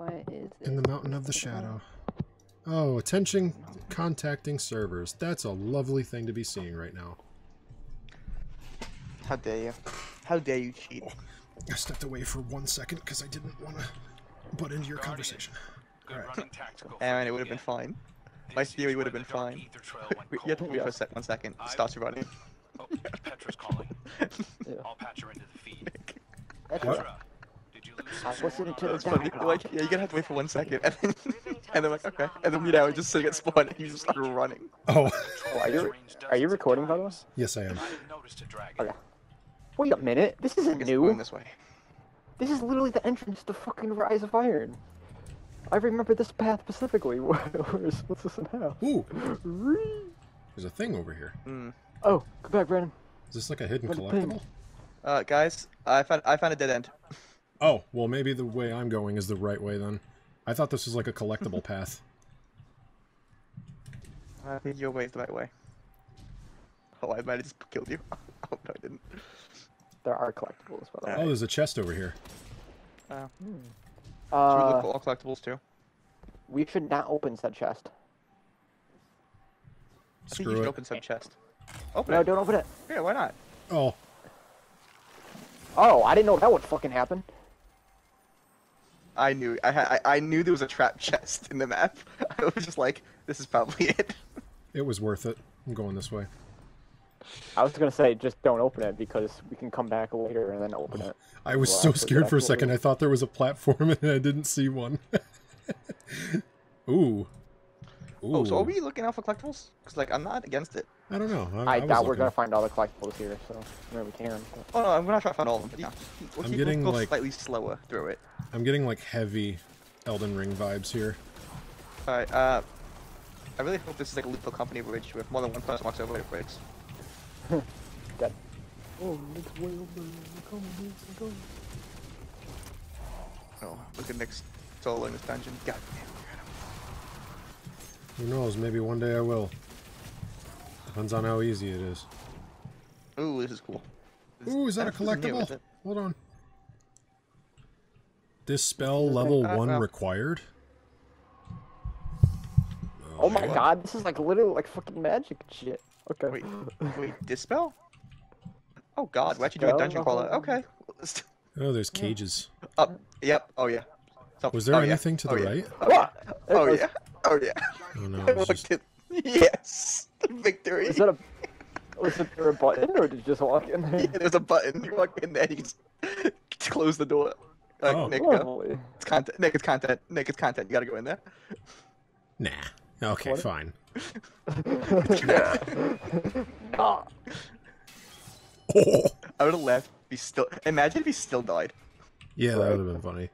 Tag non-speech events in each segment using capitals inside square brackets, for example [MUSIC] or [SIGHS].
What is this? In the mountain of the shadow. Oh, attention contacting servers. That's a lovely thing to be seeing right now. How dare you? How dare you cheat? I stepped away for one second because I didn't want to butt into your conversation. Good. Aaron, it would have been fine. My theory would have been fine. you have to wait for a sec, one second. It starts running. Oh, Petra's calling. [LAUGHS] Yeah. I'll patch her into the feed. [LAUGHS] That's What? I some listened to the It's funny. dialogue. Like, yeah, you're gonna have to wait for one second, and then, [LAUGHS] and then like, okay, and then you know, just sitting at spawn, and you just start running. Oh, Oh, are you are you recording by the way? yes I am. I didn't notice a dragon. Okay. Wait a minute. This isn't guess new. going this way. This is literally the entrance to fucking Rise of Iron. I remember this path specifically. [LAUGHS] Where's what's this in half? Ooh, there's a thing over here. Mm. Oh, come back, Brandon. Is this like a hidden What collectible? Uh, guys, I found I found a dead end. [LAUGHS] Oh, well maybe the way I'm going is the right way then. I thought this was like a collectible [LAUGHS] path. I think your way is the right way. Oh, I might have just killed you. [LAUGHS] oh no, I didn't. There are collectibles, by the Oh, there's a chest over here. Uh, should we Uh, look for all collectibles too? we should not open said chest. I think you Screw should it. open some chest. Open No, it. don't open it. Yeah, why not? Oh, Oh, I didn't know that would fucking happen. I knew I had I, I knew there was a trap chest in the map. [LAUGHS] I was just like, this is probably it. it was worth it. I'm going this way. I was gonna say just don't open it because we can come back later and then open it. I was Well, so actually, scared for a second. I thought there was a platform [LAUGHS] and I didn't see one. [LAUGHS] Ooh. Ooh. Oh, so are we looking out for collectibles? Cause like I'm not against it. I don't know. I, I, was doubt we're gonna find all the collectibles here, so maybe we can. But... Oh no, I'm gonna try to find all of them. But yeah, we'll I'm keep, getting, we'll go like- slightly slower through it. I'm getting like heavy Elden Ring vibes here. All right. Uh, I really hope this is like a lethal company bridge with more than one person walks over the bridge. [LAUGHS] Dead. Oh, it's way over there. Come on, let's go. Oh, look at Nick's solo in this dungeon. God damn. Who knows? Maybe one day I will. Depends on how easy it is. Ooh, this is cool. This- Ooh, is that a this isn't new, collectible? Hold on. This spell level Uh, one well. required. Oh my What? god, this is like literally like fucking magic shit. Okay. Wait, [LAUGHS] wait, dispel? Oh god, why'd you do a dungeon crawler? Okay. Oh, there's [LAUGHS] cages. Up. Yep. Oh yeah. So- Was there oh, yeah. anything to the oh, yeah. right? Oh yeah. Oh yeah. Oh yeah. Oh no, [LAUGHS] it was Look just at- Yes. Victory. Was that a was it there a button or did you just walk in Yeah, there? there's a button. You walk in there, you just [LAUGHS] close the door. Like, Oh. Nick, uh, it's content. Nick, it's content. Nick, it's content. You gotta go in there. nah. Okay, What? fine. Oh, [LAUGHS] I would have left. Be still. Imagine if he still died. yeah, that would have been funny.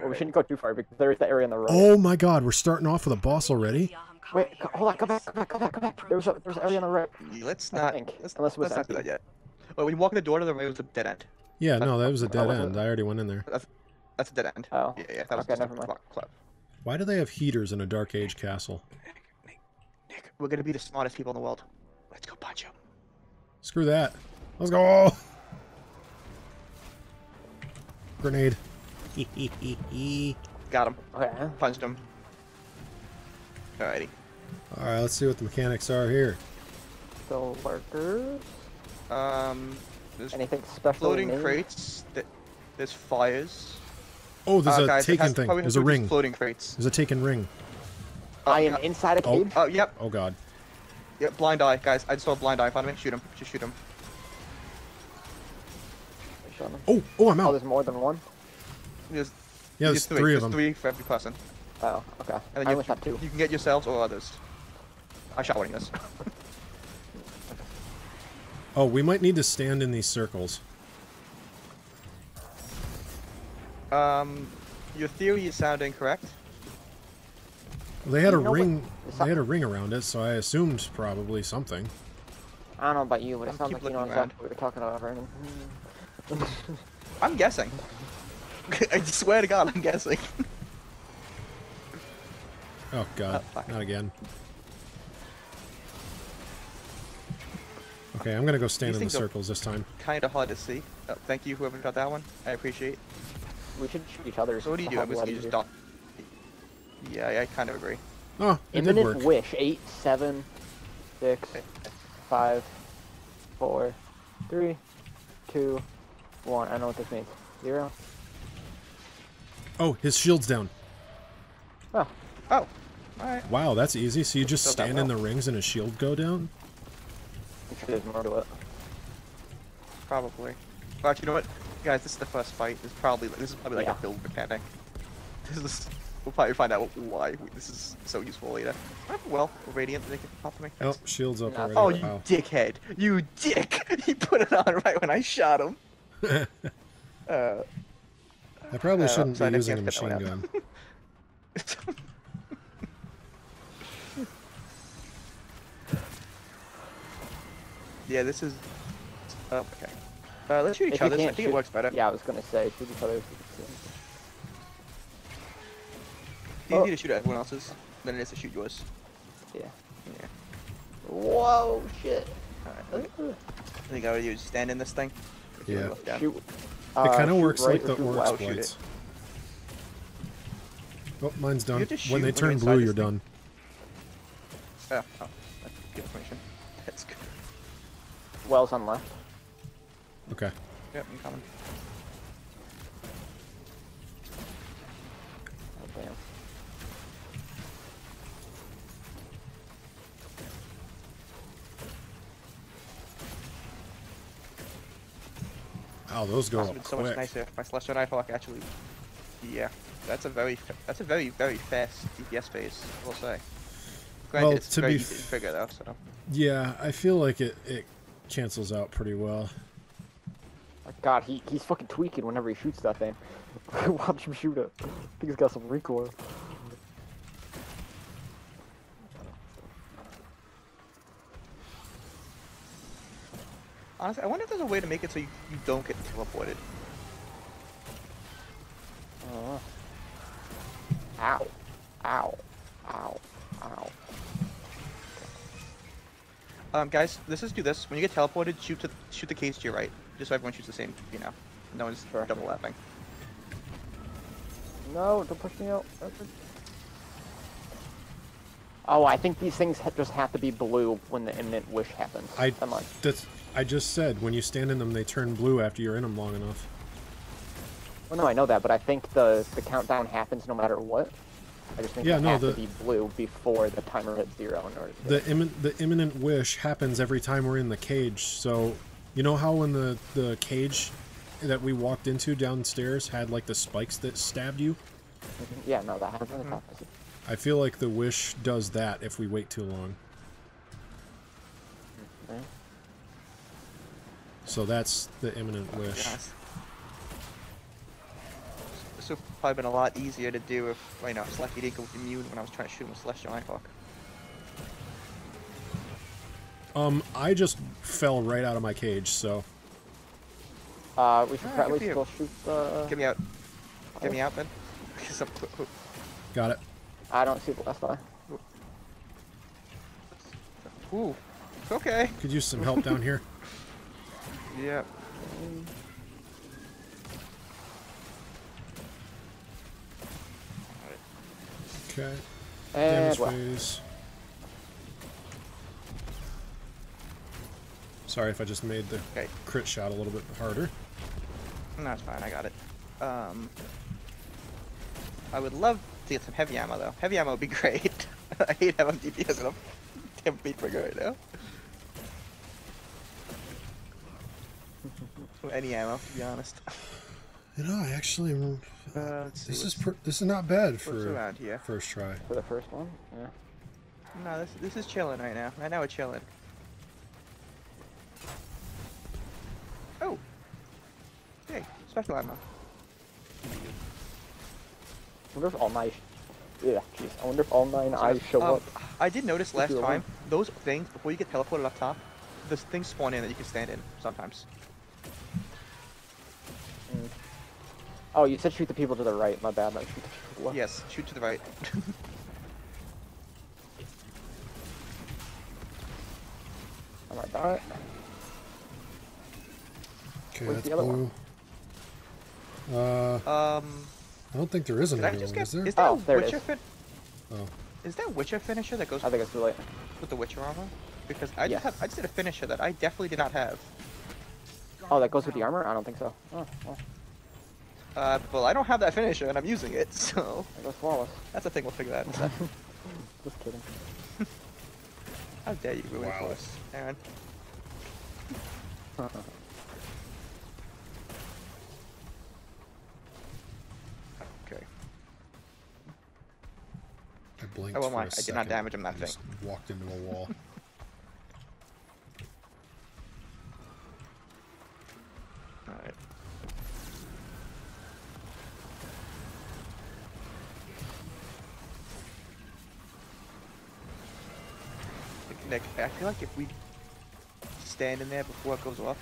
Well, we shouldn't go too far because there is the area on the right. Oh my God, we're starting off with a boss already. Wait, hold on, come back, come back, come back, come back. There's a there's an area on the right. Let's not. think, let's, unless it was let's not do that yet. Well, when you walk in the door to the right, it was a dead end. Yeah, no, that was a Oh, dead was it? end. I already went in there. That's that's a dead end. Oh, Yeah, yeah. That was okay, just a never mind. club. Why do they have heaters in a Dark Age castle? Nick, Nick, we're gonna be the smartest people in the world. Let's go punch him. Screw that. Let's go. [LAUGHS] Grenade. [LAUGHS] Got him. Okay. Punched him. Alrighty. All right, let's see what the mechanics are here. So lurkers. Um, there's Anything special? floating named? crates. That there's fires. Oh, there's Uh, a guys, taken thing. There's a to do with ring. Floating crates. There's a taken ring. I am yeah. inside a Oh. cave. Oh, yep. Oh God. Yep. Blind eye, guys. I just saw a blind eye in front of me. Shoot him. Just shoot him. Show them. Oh, oh, I'm out. Oh, out. there's more than one. There's, Yeah, there's three of there's them. Three for every person. Oh, okay. And then I you, only shot two. you can get yourselves or others. I shot one of this. [LAUGHS] Oh, we might need to stand in these circles. um, your theory is sounding correct. They had a You know what? ring. They had a ring around it, so I assumed probably something. I don't know about you, but it I'm sounds like you know looking around. exactly what we're talking about, Brandon. [LAUGHS] I'm guessing. [LAUGHS] I swear to God, I'm guessing. Oh God, Oh, not again. Okay, I'm gonna go stand These in the circles this time. kind of hard to see. Uh, thank you, whoever got that one. I appreciate. We should shoot each other. So what do you do? It's a I'm just of a you just lot don't. Yeah, I, I kind of agree. Oh, it did Imminent work. wish. Eight, seven, six, Okay. five, four, three, two, one. I know what this means. Zero. Oh, his shield's down. Oh, Oh, alright. Wow, that's easy. So you just Still got stand in the rings and his shield go down? I'm sure there's more to it. Probably. But you know what? Guys, this is the first fight. This is probably this is probably like Yeah. a build mechanic. [LAUGHS] This is we'll probably find out why we, this is so useful later. Well, radiant, they can pop me. Oh, shield's up No. already. Oh, you Wow. dickhead! You dick! [LAUGHS] He put it on right when I shot him. [LAUGHS] uh, I probably Uh, shouldn't sorry, be using a can't fit that machine gun. [LAUGHS] yeah, this is. Oh, okay. Uh, let's shoot each If other. I can't think it works better. Yeah, I was gonna say shoot each other. It's easier to shoot at everyone else's than it is to shoot yours. Yeah. Yeah. Whoa, shit. Alright. I think I would use stand in this thing. Yeah. look down. It uh, kind of shoot works right like the shoot orc left? shoot it. splites. Oh, mine's done. have to shoot When they turn blue, you're thing. done. Oh, oh, that's good information. [LAUGHS] That's good. Wells on left. Okay. Yep, I'm coming. Oh, damn. Wow, those go up have been so much nicer if my Celestial Nighthawk actually. Yeah, that's a very, that's a very, very fast DPS phase. I will say. Granted, Well, it's to very be easy to figure though. So. Yeah, I feel like it, it cancels out pretty well. My God, he he's fucking tweaking whenever he shoots that thing. [LAUGHS] Watch him shoot it. I think he's got some recoil. Honestly, I wonder if there's a way to make it so you, you don't get teleported. Uh, ow. Ow. Ow. Ow. Um, guys, let's just do this. When you get teleported, shoot to shoot the case to your right, just so everyone shoots the same. You know, no one's Sure. double lapping. No, don't push me out. Richard. Oh, I think these things ha- just have to be blue when the imminent wish happens. I Come on. that's I just said when you stand in them, they turn blue after you're in them long enough. Well, no, I know that, but I think the the countdown happens no matter what. I just think Yeah, no, the- to be blue before the timer hits zero in order. The immin- the imminent wish happens every time we're in the cage. So, you know how when the the cage that we walked into downstairs had like the spikes that stabbed you? Mhm. Yeah, no, that happens it's opposite. I feel like the wish does that if we wait too long. Okay. So that's the imminent wish. Yes. This would probably been a lot easier to do if, you know, Slacky didn't go immune when I was trying to shoot him with Celestial Nighthawk. Um, I just fell right out of my cage, so Uh, we should Ah, probably good still shoot the. Get me out. Get me out, then. [LAUGHS] Got it. I don't see the last eye. Ooh. Okay. Could use some help down here. [LAUGHS] Yeah. Okay. And Damage well, phase. Sorry if I just made the Okay. crit shot a little bit harder. No, it's fine. I got it. Um. I would love to get some heavy ammo, though. Heavy ammo would be [LAUGHS] great. [LAUGHS] I hate having DPS and I'm damn beat trigger right now. Or any ammo, to be honest. You know, I actually am- Uh, this is what's- this is not bad for around here. first try. for the first one, yeah. No, this this is chilling right now. Right now we're chilling. Oh. Hey, special ammo. I wonder if all nine. Yeah, jeez. I wonder if all nine eyes show Um, up. I did notice last time those things before you get teleported up top, those things spawn in that you can stand in sometimes. Oh, you said shoot the people to the right. My bad. No, shoot the people to left. Yes, shoot to the right. [LAUGHS] I might die. Okay, Where's that's the other one? Uh, Um, I don't think there is did another one, get? is there? Is that Oh, there Witcher is. fin- Oh. Is that Witcher finisher that goes I think it's too late. with the Witcher armor? Because I Yes. just have, I just did a finisher that I definitely did not have. Oh, that goes with the armor? I don't think so. Oh, well, Uh, well, I don't have that finisher and I'm using it, [LAUGHS] so that goes flawless. that's a thing. We'll figure that out in a. [LAUGHS] Just kidding. How dare you ruin Wow. it for us, Aaron? [LAUGHS] Okay. I blinked Oh, well, for my- a I did not damage him that and thing. just walked into a wall. Alright. Nick, I feel like if we stand in there before it goes off,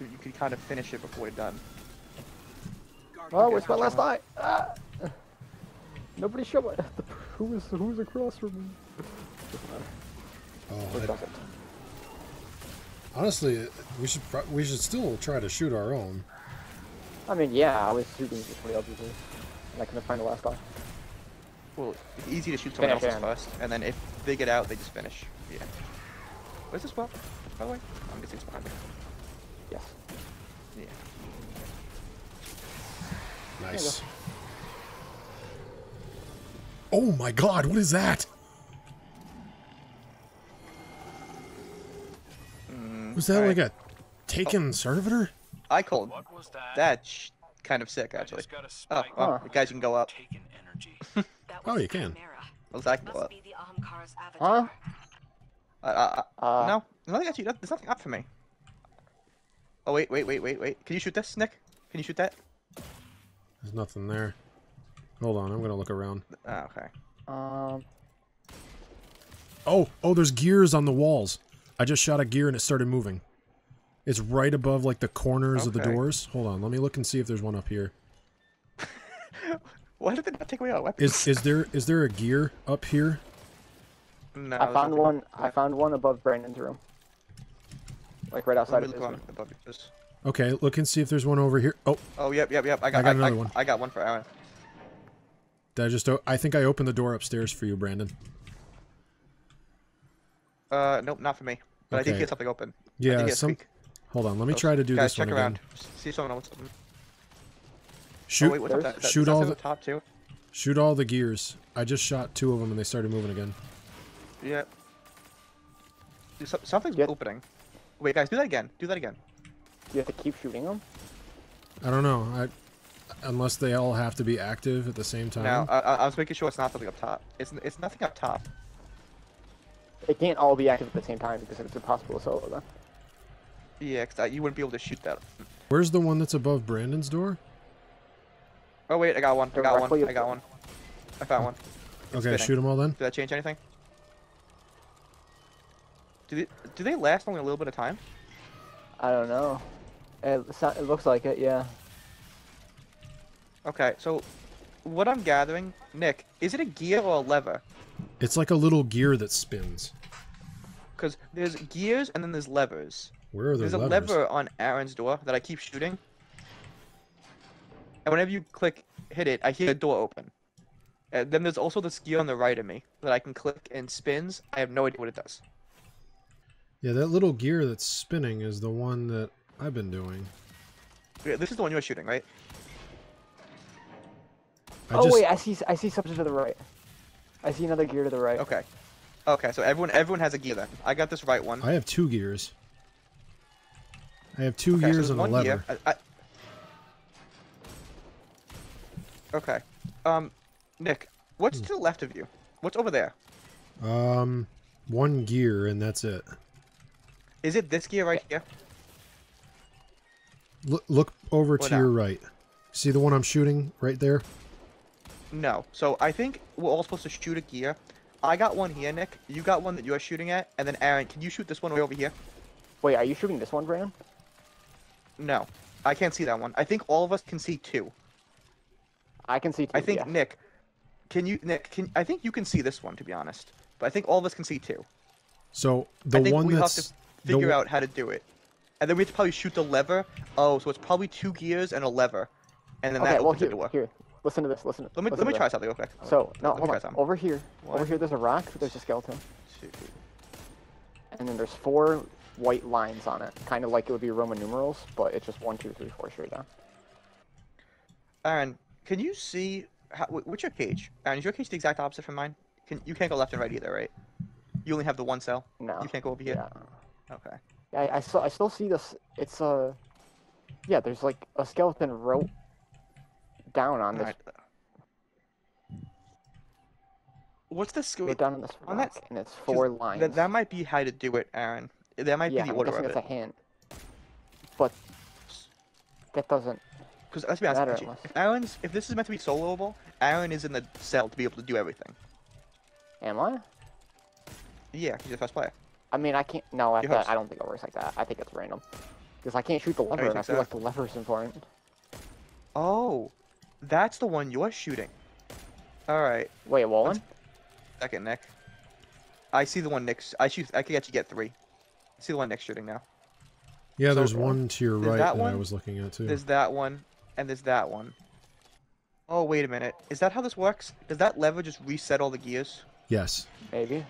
you could kind of finish it before we're done. Oh, where's my last eye? Ah! Nobody show it. [LAUGHS] Who was who's across from me? Oh, I- honestly, we should we should still try to shoot our own. I mean, yeah, I was shooting before the others did, and I couldn't find the last guy. Well, it's easy to shoot someone Finish else's first, and then if they get out, they just finish. Yeah. Where's this well, by the way? I'm guessing it's behind me. Yes. Yeah. Nice. Oh my god, what is that? Mm, was that alright. like a taken oh. servitor? I called What was that? that kind of sick, actually. just got a Oh, well, Huh. guys, you can go up. [LAUGHS] Taken energy. That Oh, you can. Chimera. Looks like I can go Must be the Ahamkara's Huh? avatar. Uh, uh, uh, Uh, no, there's nothing actually. There's nothing up for me. Oh wait, wait, wait, wait, wait. Can you shoot this, Nick? Can you shoot that? There's nothing there. Hold on, I'm gonna look around. Oh, okay. Um, Oh, oh, there's gears on the walls. I just shot a gear and it started moving. It's right above like the corners of the doors. Hold on, let me look and see if there's one up here. [LAUGHS] Why did they not take away our weapons? Is is there is there a gear up here? no, I found nothing. one. I found one above Brandon's room. Like right outside of his look on room. above yours. Okay, look and see if there's one over here. Oh, Oh, yep, yep, yep. I got, I got I, another I, one. I got one for Aaron. did I just? O- I think I opened the door upstairs for you, Brandon. Uh, nope, not for me. But I did get something open. I did Yeah, hear a some. Hold on, let me try to do Guys, this check one around. again. See if someone else. Oh, Shoot, wait, what's That, that, shoot all on the- top too. shoot all the gears. I just shot two of them and they started moving again. Yeah. Dude, so- something's Yep. opening. Wait, guys, do that again. Do that again. Do You have to keep shooting them. I don't know. I unless they all have to be active at the same time. Now, I, I I was making sure it's not something up top. It's it's nothing up top. It can't all be active at the same time because it's impossible to solo them. Yeah, because uh, you wouldn't be able to shoot that. Where's the one that's above Brandon's door? Oh wait, I got one. I got one. I got one. I found one. It's Okay, spinning. shoot them all then. Did that change anything? Do they do they last only a little bit of time? I don't know. It, it looks like it, yeah. Okay, so what I'm gathering, Nick, is it a gear or a lever? It's like a little gear that spins. Because there's gears and then there's levers. Where are the There's levers? a lever on Aaron's door that I keep shooting. And whenever you click hit it, I hear the door open. And then there's also this gear on the right of me that I can click and spins. I have no idea what it does. Yeah, that little gear that's spinning is the one that I've been doing. Yeah, This is the one you're shooting, right? I oh just, wait, I see. I see something to the right. I see another gear to the right. Okay. Okay, so everyone everyone has a gear then. I got this right one. I have two gears. I have two Okay, gears there's and a one lever. gear. I, I... Okay. Um, Nick, what's Hmm. to the left of you? What's over there? Um, one gear and that's it. Is it this gear right here? Look, look over What to your right. See the one I'm shooting right there? No. So I think we're all supposed to shoot a gear. I got one here, Nick. You got one that you're shooting at, and then Aaron, can you shoot this one way over here? Wait, are you shooting this one, Brandon? No, I can't see that one. I think all of us can see two. I can see. Two, I think yes. Nick, can you Nick? Can I think you can see this one to be honest, but I think all of us can see two. So the I think one we that's have to figure one- out how to do it. and then we have to probably shoot the lever. Oh, so it's probably two gears and a lever, and then Okay, that well opens the here, door. here. Listen to this. Listen. Let me listen let me try this. something real quick. So no, Let me hold try on. Over here, over here, there's a rock. There's a skeleton, Two. and then there's four white lines on it, kind of like it would be Roman numerals, but it's just one, two, three, four straight down. Aaron, can you see how, wh- what's your cage? Aaron, is your cage the exact opposite from mine? Can you can't go left and right either, right? You only have the one cell. No. You can't go over here. Yeah. Okay. I, I still I still see this. It's a. Yeah, there's like a skeleton rope down on this. Alright. What's the skill? Down on this on that- and it's four lines. That, that might be how to do it, Aaron. That might yeah, be the I'm order of it's a hint. But that doesn't. Because let's be honest, Matter actually, if Aaron's if this is meant to be soloable, Aaron is in the cell to be able to do everything. Am I? Yeah, he's the first player. I mean, I can't. No, I, Your. I don't think it works like that. I think it's random. Because I can't shoot the oh, lever, you and I feel so? like the lever's important. Oh, that's the one you're shooting. All right, Wait, Wallen? second Nick. I see the one Nick's. I shoot. I can actually get three. I see the one Nick's shooting now. Yeah, there's one to your right that that, I was looking at too. There's that one, and there's that one. Oh wait a minute. Is that how this works? Does that lever just reset all the gears? Yes. Maybe.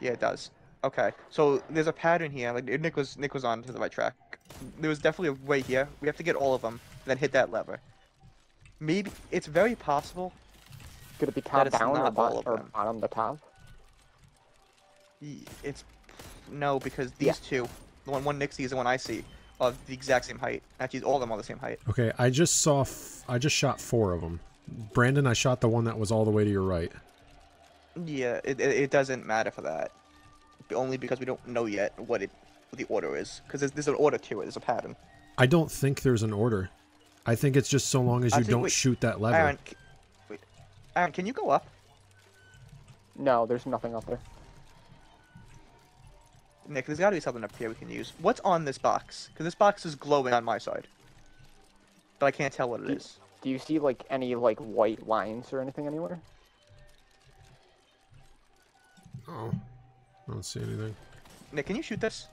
Yeah, it does. Okay, so there's a pattern here. Like Nick was Nick was on to the right track. There was definitely a way here. We have to get all of them, then hit that lever. Maybe it's very possible. Could it be top it's down or, not all bot- or them. bottom to top? It's no because these Yeah. two, the one one Nick sees, the one I see, are the exact same height. Actually, all of them are the same height. Okay, I just saw. F- I just shot four of them. Brandon, I shot the one that was all the way to your right. Yeah, it, it, it doesn't matter for that. Only because we don't know yet what it what the order is. Because there's, there's an order to it. There's a pattern. I don't think there's an order. I think it's just so long as you Actually, don't wait, shoot that lever. Aaron, wait, Aaron, can you go up? No, there's nothing up there. Nick, there's got to be something up here we can use. What's on this box? Because this box is glowing on my side, but I can't tell what it Do- is. Do you see like any like white lines or anything anywhere? Oh, I don't see anything. Nick, can you shoot this?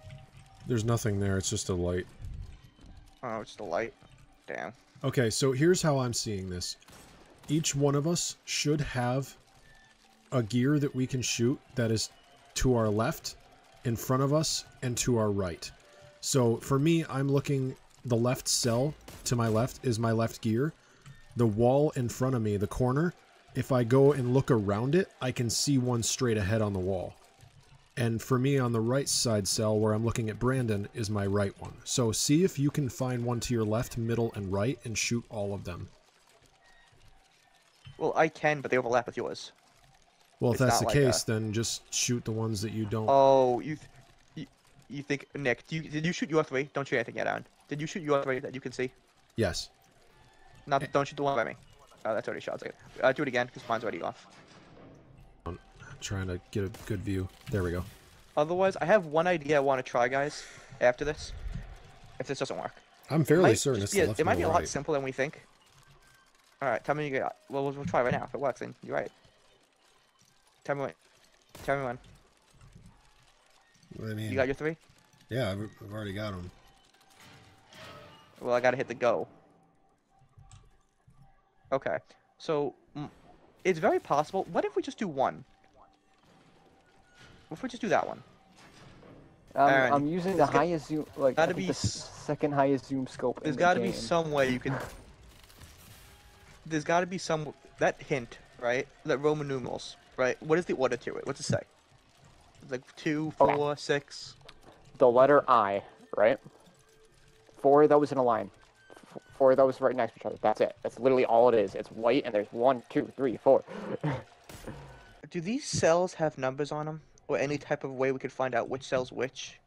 There's nothing there. It's just a light. Oh, it's the light. Damn. Okay, so here's how I'm seeing this. Each one of us should have a gear that we can shoot that is to our left, in front of us, and to our right. So for me, I'm looking the left cell to my left is my left gear. The wall in front of me, the corner, if I go and look around it, I can see one straight ahead on the wall. And for me on the right side cell where I'm looking at Brandon is my right one. So see if you can find one to your left, middle, and right and shoot all of them. Well, I can, but they overlap with yours. Well, if It's that's the like case, a- then just shoot the ones that you don't. Oh, you, th- you, you think Nick? Do you, did you shoot your three? Don't shoot anything yet, Aaron. Did you shoot your three that you can see? Yes. Not, don't shoot the one by me. Oh, that's already shot. Uh, do it again, because mine's already off. I'm trying to get a good view. There we go. Otherwise, I have one idea I want to try, guys. After this, if this doesn't work. I'm fairly might certain it's a- left It might be a middle, lot simpler than we think. All right, tell me you get. Well, we'll, we'll try right now if it works. Then you're right. Tell me when. Tell me when. I mean, You got your three? yeah, I've, I've already got them. Well, I gotta hit the go. Okay, so it's very possible. What if we just do one? What if we just do that one? Um, Aaron, I'm using the there's highest zoom, like gotta be the second highest zoom scope. There's in got the to be some way you can. [LAUGHS] There's got to be some that hint, right? That Roman numerals, right? What is the order to it? What's it say? Like two, Okay. six. the letter I, right? Four of those in a line. F- Four of those right next to each other. That's it. That's literally all it is. It's white, and there's one, two, three, four. [LAUGHS] Do these cells have numbers on them, or any type of way we could find out which cell's which?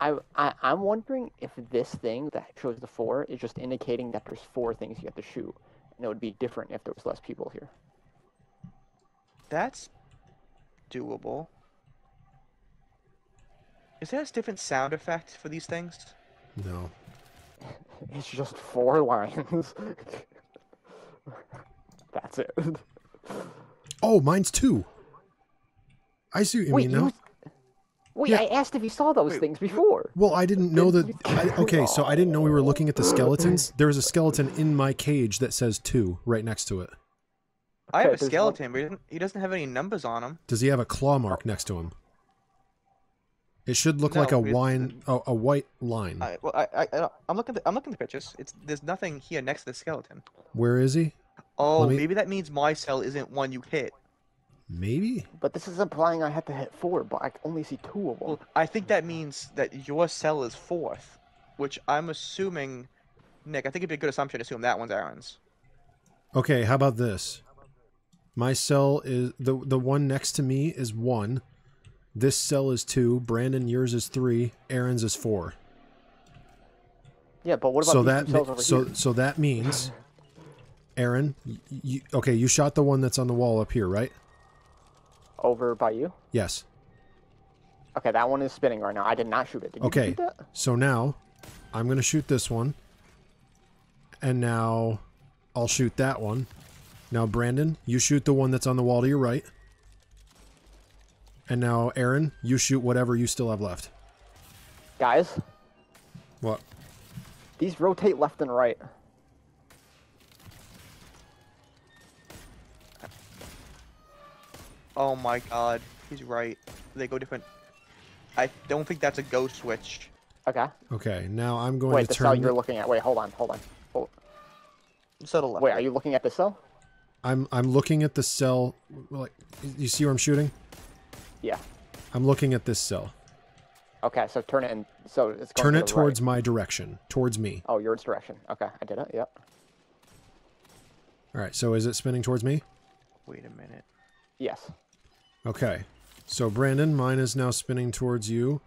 I, I I'm wondering if this thing that shows the four is just indicating that there's four things you have to shoot, and it would be different if there was less people here. That's doable. Is there a different sound effect for these things? No. [LAUGHS] It's just four lines. [LAUGHS] That's it. Oh, mine's two. I see what you Wait, mean now. you- Wait, Yeah. I asked if you saw those Wait, things before. Well, I didn't know that. I, okay, so I didn't know we were looking at the skeletons. There is a skeleton in my cage that says two right next to it. I have a there's one- skeleton, but he doesn't, he doesn't have any numbers on him. Does he have a claw mark next to him? It should look like a wine, a, a white line. I, well, I, I, I, I'm looking. At the, I'm looking at the pictures. It's there's nothing here next to the skeleton. Where is he? Oh, me- maybe that means my cell isn't one you hit. Maybe. But this is implying I have to hit four, but I only see two of them. Well, I think that means that your cell is fourth, which I'm assuming. Nick, I think it'd be a good assumption to assume that one's Aaron's. Okay, how about this? My cell is the the one next to me is one. This cell is two. Brandon, yours is three. Aaron's is four. yeah, but what about so that cells over so here? so that means, Aaron, you, okay, you shot the one that's on the wall up here, right? Over by you? Yes. Okay, that one is spinning right now. I did not shoot it. Did you Okay. shoot that? So now, I'm gonna shoot this one, and now I'll shoot that one. Now, Brandon, you shoot the one that's on the wall to your right. And now, Aaron, you shoot whatever you still have left. Guys, What? these rotate left and right. Oh my god, he's right. They go different. I don't think that's a go switch. Okay. Okay, now I'm going Wait, to the cell you're looking at. Wait, hold on, hold on. Hold- Settle left. Wait, are you looking at the cell? I'm I'm looking at the cell. Like, you see where I'm shooting? Yeah. I'm looking at this cell. Okay, so turn it and so it's going Turn to it the towards Right. my direction, towards me. Oh, your direction. Okay, I did it. Yep. All right. So is it spinning towards me? Wait a minute. Yes. Okay. So Brandon, mine is now spinning towards you.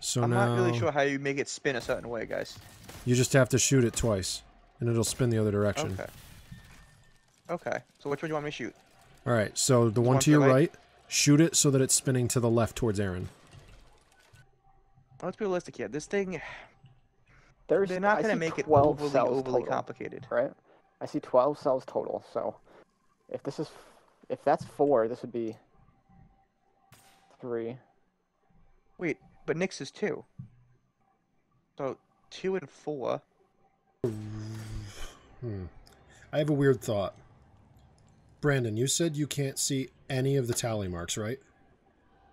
So I'm now not really sure how you make it spin a certain way, guys. you just have to shoot it twice, and it'll spin the other direction. Okay. Okay. So which one do you want me to shoot? All right. So the one one to to your right? right, shoot it so that it's spinning to the left towards Aaron. Let's be realistic here. This thing, There's. they're not gonna make it 12 overly, cells overly total, complicated. Right. I see 12 cells total. So, if this is, if that's four, this would be three. Wait, but Nick's is two. So two and four. Hmm. I have a weird thought. Brandon, you said you can't see any of the tally marks, right?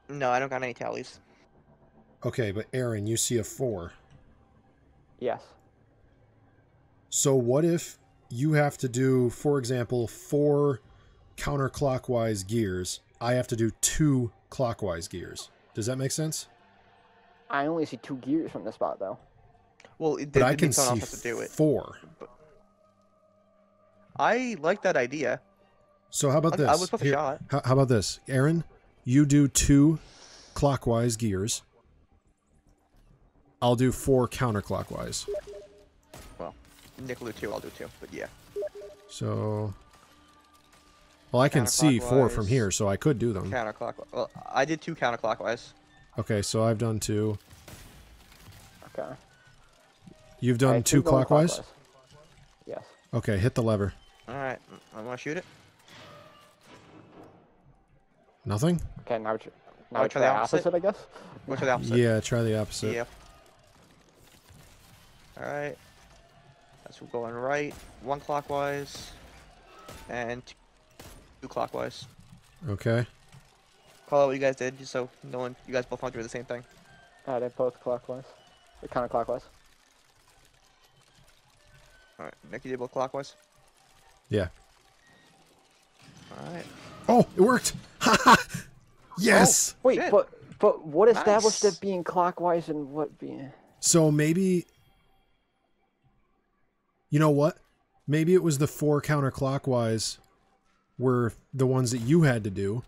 No, I don't got any tallies. Okay, but Aaron, you see a four. Yes. So what if you have to do, for example, four counterclockwise gears? I have to do two clockwise gears. Does that make sense? I only see two gears from this spot though. Well, it, But it I can see to do it. four. I like that idea. So how about this? I was worth a Here- shot. How, how about this, Aaron? You do two clockwise gears. I'll do four counterclockwise. Nick will do two. I'll do two. But yeah. So, well, I can see four from here, so I could do them. Counterclockwise. Well, I did two counterclockwise. Okay, so I've done two. Okay. You've done Okay, two going clockwise. Yes. Okay, hit the lever. All right. I'm gonna shoot it. Nothing. Okay, now tr- now Wanna try try the the opposite? opposite, I guess. What's the opposite? Yeah, try the opposite. Yep. All right. That's going right, one clockwise, and two, two clockwise. Okay. Call out what you guys did, just so no one, you guys both want to do the same thing. Uh, I did both clockwise. Or counterclockwise. All right. Nick, you did both clockwise. Yeah. All right. Oh, it worked. [LAUGHS] yes. Wait, Shit. but but what established Nice. it being clockwise and what being? So maybe. You know what? Maybe it was the four counterclockwise were the ones that you had to do.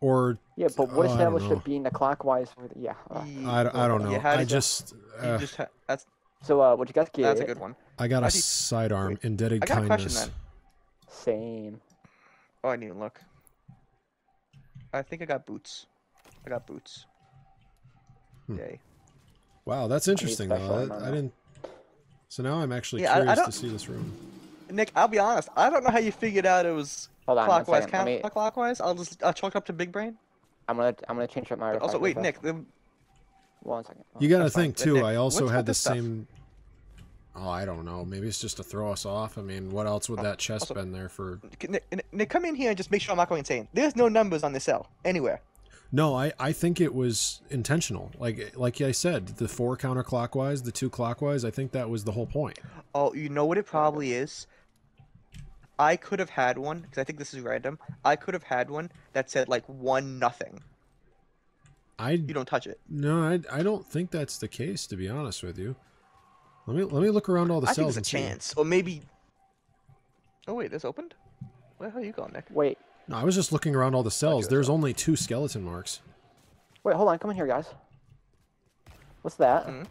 Or Yeah, but what Oh, established it being the clockwise? With, yeah. uh, I, don't- I don't know. You had I to- just You uh, just ha- that's so uh, what you guys get? that's a good one. I got a do- sidearm wait, indebted I got a question kindness. then. Same. Oh, I didn't even look. I think I got boots. I got boots. Hmm. Yay. Wow, that's interesting special though. ammo. I, I didn't. So now I'm actually Yeah, I- I curious to see this room. Nick, I'll be honest. I don't know how you figured out it was Hold on clockwise, second, me- counterclockwise. I'll just I'll chalk it up to big brain. I'm gonna I'm gonna change up my. Also, refractor wait, fast. Nick. The, One second. You got to That's fine. think too. Nick, I also had the this stuff? Oh, I don't know. Maybe it's just to throw us off. I mean, what else would Oh, that chest also- been there for? Nick, come in here and just make sure I'm not going insane. There's no numbers on the cell anywhere. No, I, I think it was intentional. Like like I said, the four counterclockwise, the two clockwise. I think that was the whole point. Oh, you know what it probably is? I could have had one because I think this is random. I could have had one that said like one nothing. I You don't touch it. no, I, I don't think that's the case. To be honest with you, let me let me look around all the I think cells there's a chance, or maybe. Oh wait, this opened. Where the hell are you going, Nick? Wait, No, I was just looking around all the cells. There's wrong. only two skeleton marks. wait, hold on. Come in here, guys. What's that? Hmm.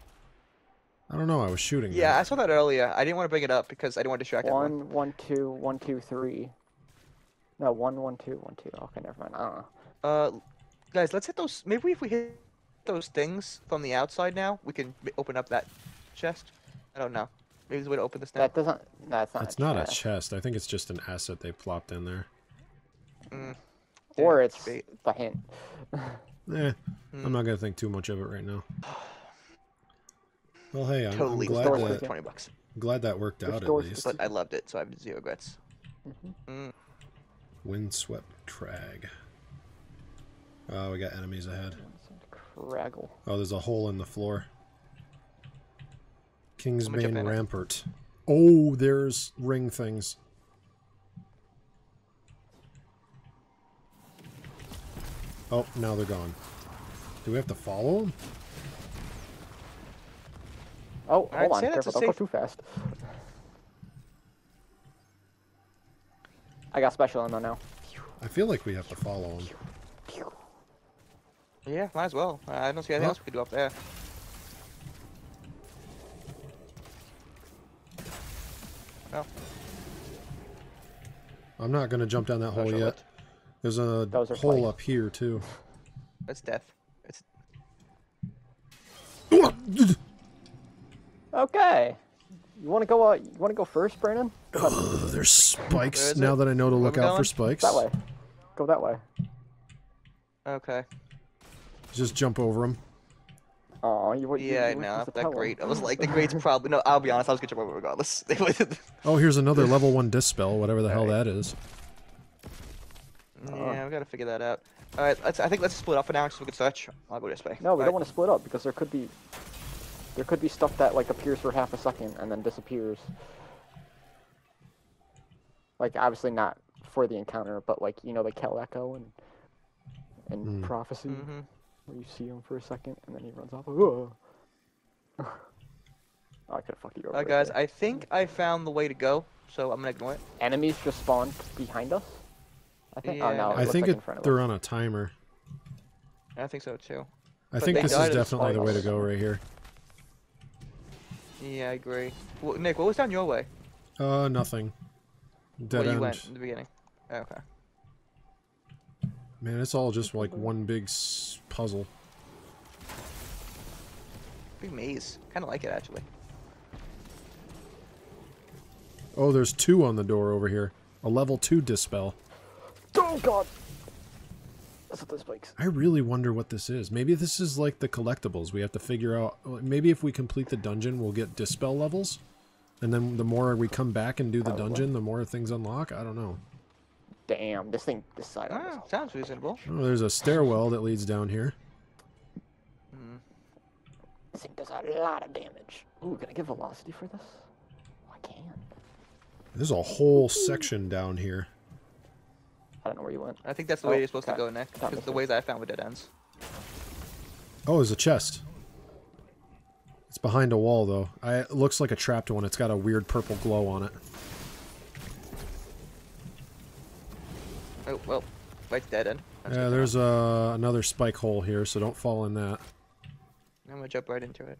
I don't know. I was shooting. Yeah, I saw that earlier. I didn't want to bring it up because I didn't want to distract everyone. One, one, two, one, two, three. No, one, one, two, one, two. Okay, never mind. I don't know. Uh, guys, let's hit those. Maybe if we hit those things from the outside now, we can open up that chest. I don't know. Maybe there's a way to open this now. That doesn't. That's not. It's a not a chest. chest. I think it's just an asset they plopped in there. Mm. Or it's bait. the hint. Eh, Hmm. I'm not gonna think too much of it right now. Well, hey, I'm, I'm Totally glad Store that twenty bucks, glad that worked out at least. but I loved it, so I have zero regrets. Mhm. Mm. Windswept Crag. Oh, we got enemies ahead. Craggle. Oh, there's a hole in the floor. Jump Kingsbane. Rampart. Oh, there's ring things. Oh, now they're gone. Do we have to follow them? Oh, Alright, hold on. say that's Careful, a don't go too fast. I got special ammo now. I feel like we have to follow them. Yeah, might as well. Uh, I don't see anything Huh? else we could do up there. Oh, I'm not gonna jump down that hole yet. what. There's a hole up here too. that's death. It's [LAUGHS] Okay. You want to go? Uh, you want to go first, Brandon? Ugh, there's spikes. Now that I know to look out for going? spikes, That way. Go that way. okay. just jump over them. Oh, you were. Yeah, you were no, supposed that tell great. I was like, the grades [LAUGHS] probably. No, I'll be honest. I was gonna jump over regardless. [LAUGHS] Oh, here's another [LAUGHS] level one dispel, whatever the hell Alright. that is. yeah, we gotta figure that out. All right, let's. I think let's split up for now so we can search. I'll go this way. No, we All don't want to split up because there could be. There could be stuff that like appears for half a second and then disappears. Like obviously not for the encounter, but like you know the Kell Echo and and Hmm. prophecy, Mm-hmm. Where you see him for a second and then he runs off. Whoa. oh, [LAUGHS] I could have fucked you over. Uh, guys, there. I think I found the way to go, so I'm gonna ignore it. enemies just spawned behind us. I think. oh Yeah, no, no. it I think like it, in front of they're us. on a timer. I think so too. I But think this is definitely the way to go right here. Yeah, I agree. Well, Nick, what was down your way? Uh, nothing. Dead Where you end. went in the beginning. Okay. Man, it's all just like one big s- puzzle. Big maze. Kind of like it actually. Oh, there's two on the door over here. A level two dispel. Oh god. That's what this spikes. I really wonder what this is. Maybe this is like the collectibles. We have to figure out. Maybe if we complete the dungeon, we'll get dispel levels, and then the more we come back and do the Probably. dungeon, the more things unlock. I don't know. Damn, this thing, this side Ah, sounds reasonable. Oh, there's a stairwell that leads down here. This thing does a lot of damage. Ooh, can I get velocity for this? Oh, I can. There's a whole section down here. I don't know where you went. I think that's the Oh, way you're supposed okay. to go, Nick. Because the ways I found were dead ends. Oh, there's a chest. It's behind a wall, though. I, it looks like a trapped one. It's got a weird purple glow on it. Oh well, right dead end. That's yeah, there's know. uh, another spike hole here, so don't fall in that. I'm gonna jump right into it.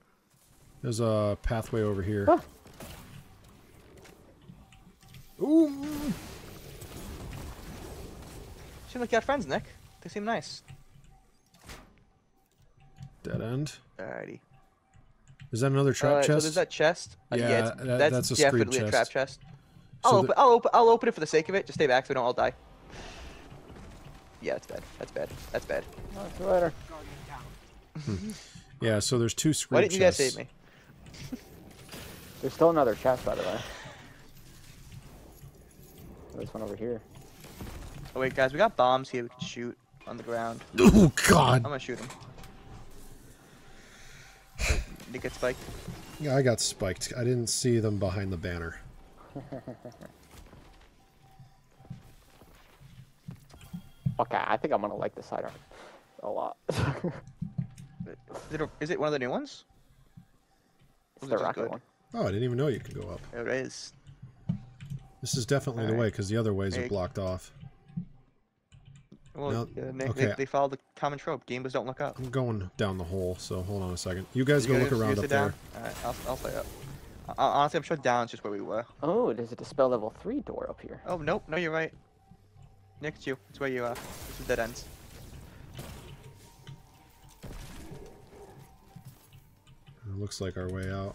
There's a pathway over here. Huh. Ooh! Seem like you got friends, Nick. They seem nice. Dead end. Alrighty. Is that another trap Alright, chest? So there's that chest. Uh, Yeah, it's- that- that's, that's a screed definitely a trap chest. chest. So I'll, the- open, I'll open. I'll open it for the sake of it. Just stay back so we don't all die. Yeah, that's bad. That's bad. That's bad. Oh, see you later. Yeah, so there's two screw Why didn't you guys save me? [LAUGHS] There's still another chest, by the way. There's one over here. Oh wait, guys, we got bombs here we can shoot on the ground. Oh God. I'm gonna shoot them. Nick get spiked. Yeah, I got spiked. I didn't see them behind the banner. [LAUGHS] Okay, I think I'm gonna like the sidearm a lot. [LAUGHS] Is it, a, is it one of the new ones? it's the rocket good. one. Oh, I didn't even know you could go up. It is. This is definitely the Alright. way because the other ways are blocked off. Well, No, yeah, Nick, okay. they, they follow the common trope. Gamers don't look up. I'm going down the hole, so hold on a second. You guys You go look around up it there. down? Alright, I'll, I'll stay up. Uh, honestly, I'm sure down's just where we were. Oh, there's a dispel level three door up here. Oh, nope, no, you're right. Next to you. It's where you are. This is dead ends. It looks like our way out.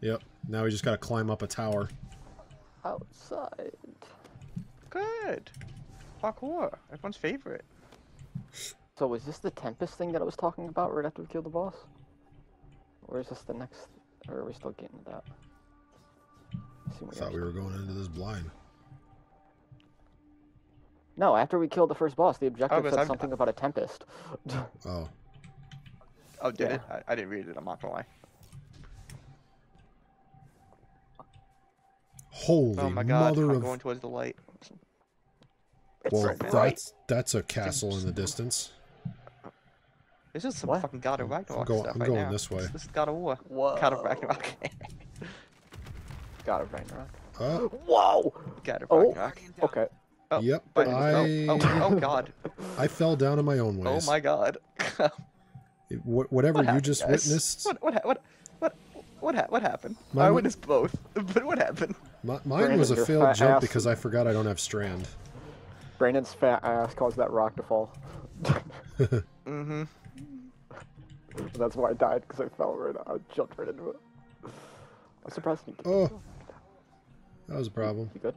Yep. Now we just gotta climb up a tower. Outside. Good. Parkour. Everyone's favorite. So was this the Tempest thing that I was talking about right after we killed the boss? Or is this the next? Or are we still getting to that? I thought we were going into this blind. No, after we killed the first boss, the objective but said I'm- something about a Tempest. [LAUGHS] Oh. Oh, did Yeah. it? I, I didn't read it. I'm not gonna lie. Holy Oh my god, mother I'm of... going towards the light. it's Well, right, that's, that's a castle in the distance. This is some What? fucking God of Ragnarok going- stuff I'm right going now. this way. This, this is God of War. Whoa. God of Ragnarok. [LAUGHS] God of Ragnarok. Uh, Whoa! God of Oh. Ragnarok. Okay. Oh, Yep, but- oh, I- oh, oh, God. I fell down in my own ways. Oh my God. It- wh- whatever What you just guys? witnessed, What what what what what ha- what happened? My I witnessed both, but what happened? mi- mine Brandon, was a failed jump ass. because I forgot I don't have strand. Brandon's fat ass caused that rock to fall. [LAUGHS] Mm-hmm. That's why I died because I fell right. I jumped right into it. I'm surprised you. Oh. That was a problem. You good?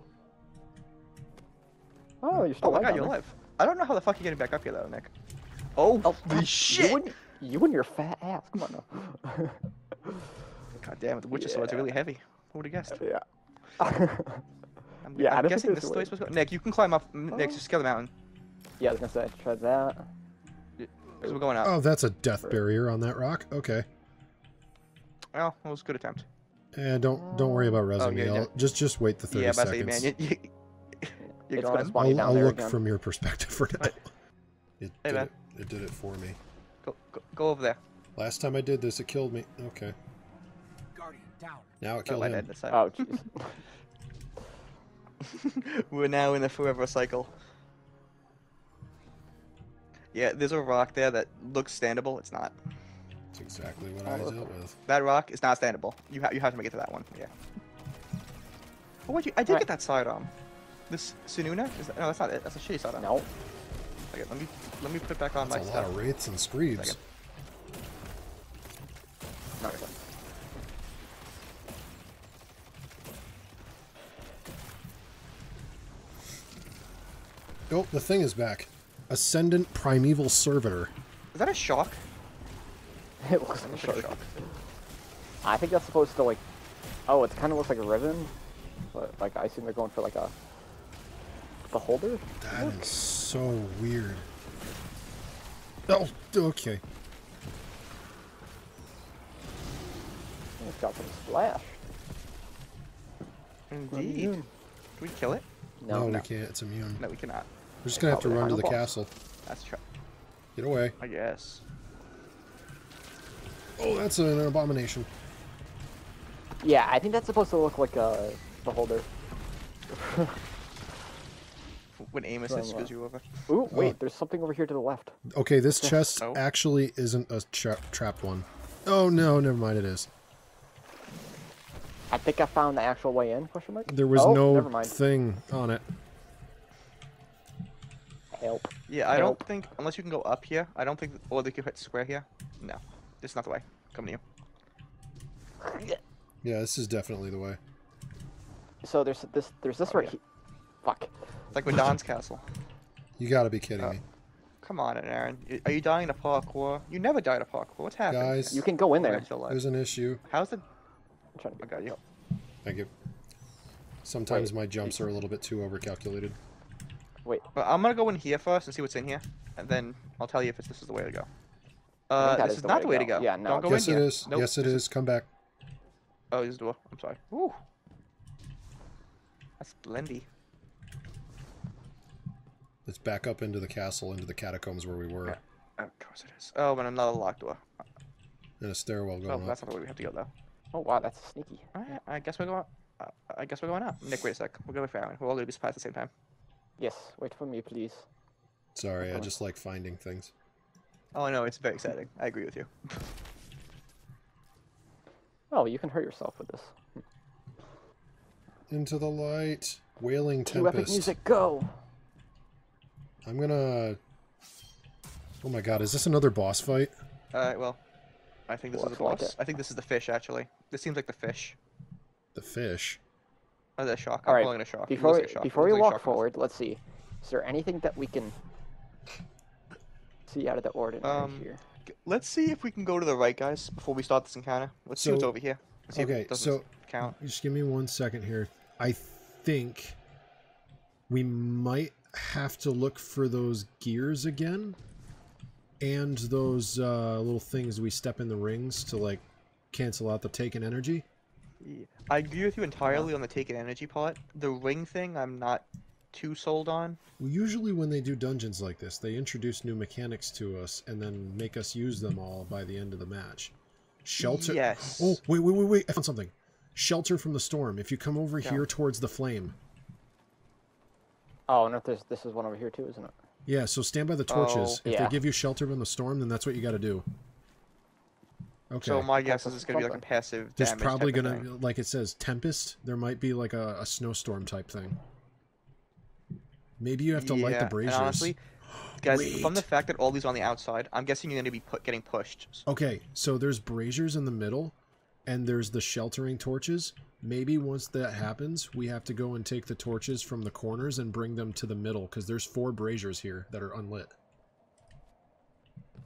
Oh, you're still Oh my alive God, you're alive. I don't know how the fuck you're getting back up here though, Nick. Oh, Oh, holy shit! You and, you and your fat ass. Come on now. [LAUGHS] God damn it, the Witcher swords are really heavy. Who would have guessed? yeah. [LAUGHS] I'm, Yeah, I I'm guessing this is a the way way. it's supposed to go. Nick, you can climb up. M- Nick, Oh. just scale the mountain. yeah, I was gonna say try that. So we're going up. Oh, that's a death barrier on that rock. Okay. Well, that was a good attempt. And don't don't worry about oh, resing me. yeah, I'll, yeah. Just just wait the thirty yeah, but I say, seconds. man, you, you, you're It's gonna spawn I'll, down I'll there look again. from your perspective for now. Right. [LAUGHS] It Hey, did man. it. It did it for me. Go, go, go over there. Last time I did this, it killed me. Okay. Guardian down. Now it Oh, killed I him. did this time. Oh jeez. [LAUGHS] We're now in the forever cycle. Yeah, there's a rock there that looks standable. It's not. That's exactly what Oh, I dealt with. That rock is not standable. You, ha- you have to make it to that one. Yeah. Oh wait, you, I did Right. get that sidearm. This Sununa? Is that, no, that's not it. That's a shitty sidearm. no. Okay, let me let me put back on That's my a lot of wraiths and screeds. Second. No. Oh, the thing is back. Ascendant Primeval Servitor. Is that a shock? [LAUGHS] It looks That like a like a shark. shark. I think that's supposed to like. Oh, it kind of looks like a ribbon, but like I assume they're going for like a the holder. That is so weird. Oh, okay. It's got some splash. Indeed. Can we kill it? No, No, we can't. It's immune. No, we cannot. We're just gonna have to run to the final boss. castle. That's true. Get away. I guess. Oh, that's an abomination. Yeah, I think that's supposed to look like uh, the holder. [LAUGHS] When Amos From, hits uh, screws you over. Ooh, Oh. wait, there's something over here to the left. Okay, this chest Oh. actually isn't a tra- trapped one. Oh no, never mind. It is. I think I found the actual way in. Question mark. There was oh, no thing on it. Help. Yeah, I don't think unless you can go up here. I don't think, or they could hit square here. No, this is not the way. Coming to you. Yeah, this is definitely the way. So there's this. There's this Oh, right yeah. here. Fuck. It's like Madon's castle. You gotta be kidding Uh, me. Come on, Aaron. Are you dying to parkour? You never die to parkour. What's happening? Guys, You can go in there. are you still alive? there's an issue. How's the? I'm trying to I got you. Thank you. Sometimes my jumps are a little bit too overcalculated. Wait, But I'm gonna go in here first and see what's in here, and then I'll tell you if it's, this is the way to go. Uh, that this is is the not way the way to go. go. Yeah, no, Don't go yes, in it here. is. Nope. Yes, it is. this is. Come back. Oh, this is the door. I'm sorry. Ooh. That's blendy. Let's back up into the castle, into the catacombs where we were, Of course it is. Oh, and another locked door. and a stairwell going Oh, going that's not the way we have to go though. oh wow, that's sneaky. Alright, I guess we're going. Uh, I guess we're going up. Nick, wait a sec. We're going with Aaron. We're all gonna be surprised at the same time. Yes, wait for me, please. Sorry, I just like finding things. Oh, I know. It's very exciting. I agree with you. [LAUGHS] Oh, you can hurt yourself with this. Into the light. Wailing Cue epic Tempest. music, go! I'm gonna. Oh my god, is this another boss fight? Alright, well, I think this is the Looks like boss. I think this is the fish actually. This seems like the fish. The fish. Or the shark. All I'm right, a shark. It Before looks we, like a shark. Before we like walk shark. forward, let's see. Is there anything that we can see out of the ordinary Um, here? Let's see if we can go to the right, guys, before we start this encounter. Let's see what's over here. Let's see if Okay, it so count. just give me one second here. I think we might have to look for those gears again, and those uh, little things we step in the rings to like cancel out the taken energy. Yeah. I agree with you entirely on the taken energy part. The ring thing, I'm not too sold on. Well, usually when they do dungeons like this, they introduce new mechanics to us and then make us use them all by the end of the match. Shelter. Yes. Oh, wait, wait, wait, wait! I found something. Shelter from the storm. If you come over Yeah. here towards the flame. Oh, no, there's, this is one over here too, isn't it? Yeah, so stand by the torches. Oh. if Yeah. they give you shelter from the storm, then that's what you got to do. Okay. So my guess is it's gonna be like a something. passive There's probably gonna, like it says, tempest. There might be like a, a snowstorm type thing. Maybe you have to light Yeah, the and braziers. honestly, guys, [GASPS] from the fact that all these are on the outside, I'm guessing you're gonna be put, getting pushed. Okay, so there's braziers in the middle, and there's the sheltering torches. Maybe once that happens, we have to go and take the torches from the corners and bring them to the middle, because there's four braziers here that are unlit.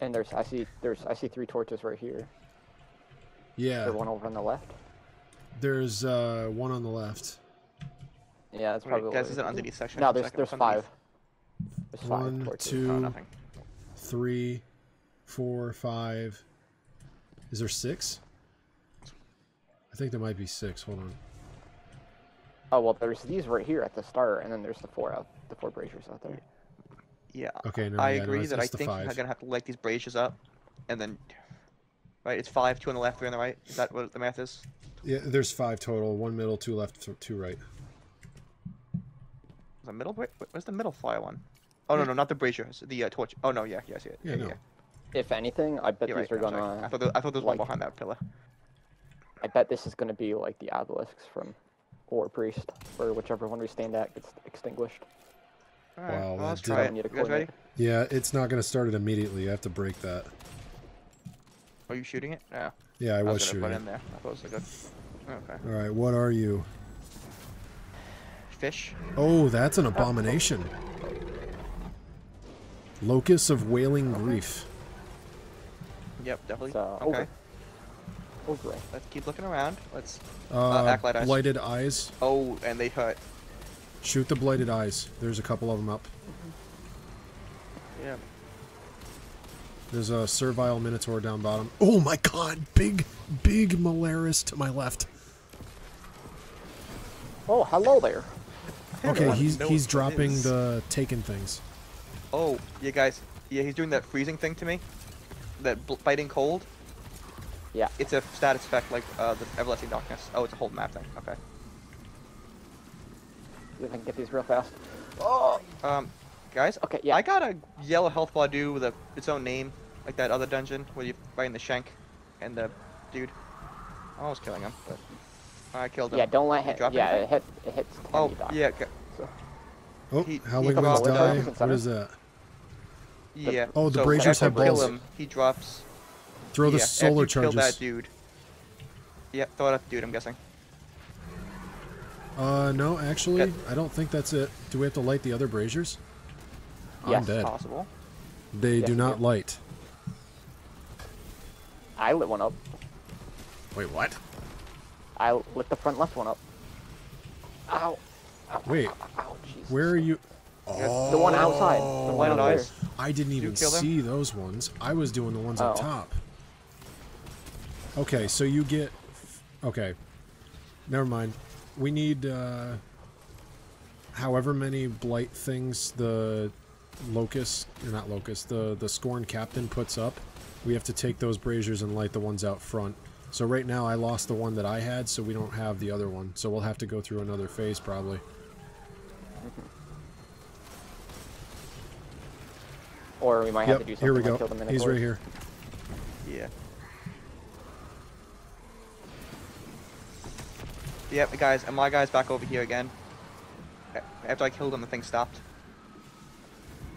And there's, I see, there's, I see three torches right here. Yeah, There's one over on the left. there's uh, one on the left. Yeah, that's Wait, probably. guys, what is it it underneath section? No, there's second, there's five. There's five One, torches. two, Oh, nothing. Three, four, five. Is there six? I think there might be six. Hold on. Oh well, there's these right here at the start, and then there's the four out, the four braziers out there. Yeah, Okay, no, I yeah, no, agree it's- that I it's the think five. you're gonna have to light these braziers up, and then, right? It's five, two on the left, three on the right. Is that what the math is? Yeah, there's five total. One middle, two left, two right. The middle? bra- wh- Where's the middle fire one? Oh no, no, not the braziers. The uh, torch. Oh no, yeah, yeah, I see it. Yeah, no. If anything, I bet You're these right. are I'm sorry. I gonna. thought there, I thought there was one behind that pillar. I bet this is gonna be like the obelisks from War Priest, or whichever one we stand at gets extinguished. All right, Wow, well, that let's try it. You guys ready? Yeah, it's not going to start it immediately. You have to break that. Are you shooting it? Yeah. Yeah, I I was, was, gonna shooting. put it in there. I thought it was good. Okay. All right, what are you? Fish. Oh, that's an abomination. Locus of wailing grief. Yep, definitely. So, oh, okay. over. Over it. Let's keep looking around. Let's. Uh, Acolyte eyes. blighted eyes. Oh, and they hurt. Shoot the blighted eyes. There's a couple of them up. Yeah. There's a servile minotaur down bottom. Oh my god, big, big Malaris to my left. Oh, hello there. Okay, he's he's dropping is. the taken things. Oh, yeah, guys. Yeah, he's doing that freezing thing to me. That biting cold. Yeah. It's a status effect like uh, the everlasting darkness. Oh, it's a whole map thing. Okay. See if I can get these real fast. Oh. Um, guys. Okay, yeah. I got a yellow health bar dude with a its own name, like that other dungeon where you find the shank and the dude. I almost killing him, but I killed him. Yeah, don't let him. drop Yeah, anything? it hit. It hits. Oh, you die. yeah, g- Oh, He- howling he winds dropped, uh, die. Citizen What Center. that? yeah. Oh, the so braziers after have I kill balls. him, he drops. Throw the yeah, solar after you kill that dude. Yeah, throw it at the dude. I'm guessing. Uh, no, actually, Yeah. I don't think that's it. Do we have to light the other braziers? Yes, I'm dead. Possible. They Yes, do not do. light. I lit one up. Wait, what? I lit the front left one up. Ow. Ow, Wait, Ow, ow, Where are you? The one outside. The one Light out I didn't even see those ones. I was doing the ones up Oh. top. Okay, so you get. Okay. Never mind. We need. uh However many blight things the locust, or not locust, the the scorn captain puts up, we have to take those braziers and light the ones out front. So right now I lost the one that I had, so we don't have the other one. So we'll have to go through another phase probably. Or we might have to do Yep, something here we like go. kill the He's Minotaurs. right here. Yeah. Yep, guys, and my guy's back over here again. After I killed him, the thing stopped.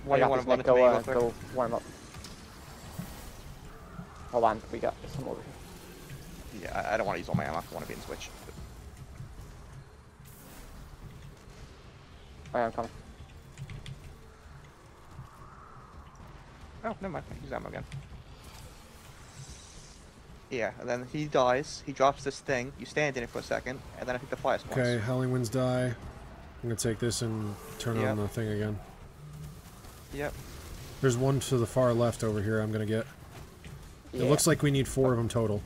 Why I do you got want this, to run Nick. into me Go, uh, go warm up. Hold on, we got some over here. Yeah, I- I don't want to use all my ammo. I want to be in switch. Alright, I'm coming. Oh, never mind. I can use ammo again. Yeah, and then he dies. He drops this thing. You stand in it for a second, and then I think the fire spawns. Okay, Howling Winds die. I'm gonna take this and turn Yeah. on the thing again. Yep. There's one to the far left over here I'm gonna get. Yeah. It looks like we need four of them total.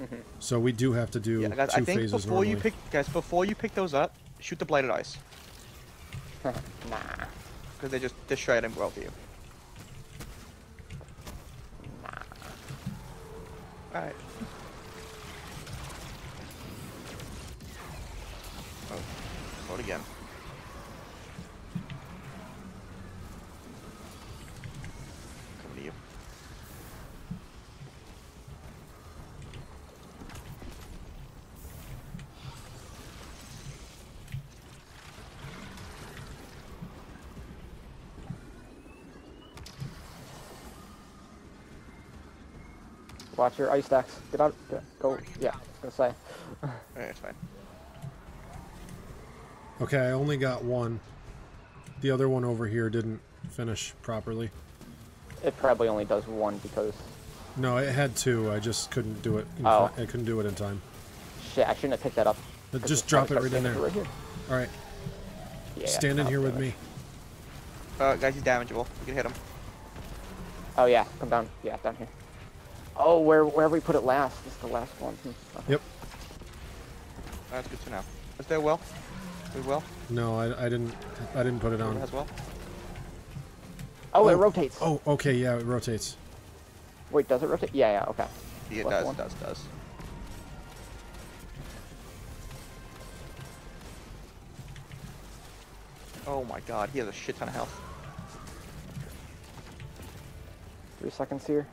Mm-hmm. So we do have to do Yeah, guys, two I think phases before you pick, guys, before you pick those up, shoot the blighted ice, [LAUGHS] nah. because they just destroy it and grow for you. Alright. Oh, again. Coming to you. Watch your ice stacks. Get out. Get, go. Yeah, I was gonna say. [LAUGHS] Alright, it's fine. Okay, I only got one. The other one over here didn't finish properly. It probably only does one because No, it had two. I just couldn't do it. In Oh. I couldn't do it in time. shit. I shouldn't have picked that up. But 'cause just drop it right in there. Right here. All right, Yeah. stand in here do with it. me. Uh, guys, he's damageable. We can hit him. Oh yeah, come down. Yeah, down here. Oh, where where we put it last? This is the last one. Hmm, okay. Yep. That's good to know. Is there well? We will? No, I, I didn't. I didn't put it on. As well? Oh, it Oh, rotates. Oh, okay, yeah, it rotates. Wait, does it rotate? Yeah, yeah. Okay. Yeah, it Left does, one. does, does. Oh my god, he has a shit ton of health. Three seconds here.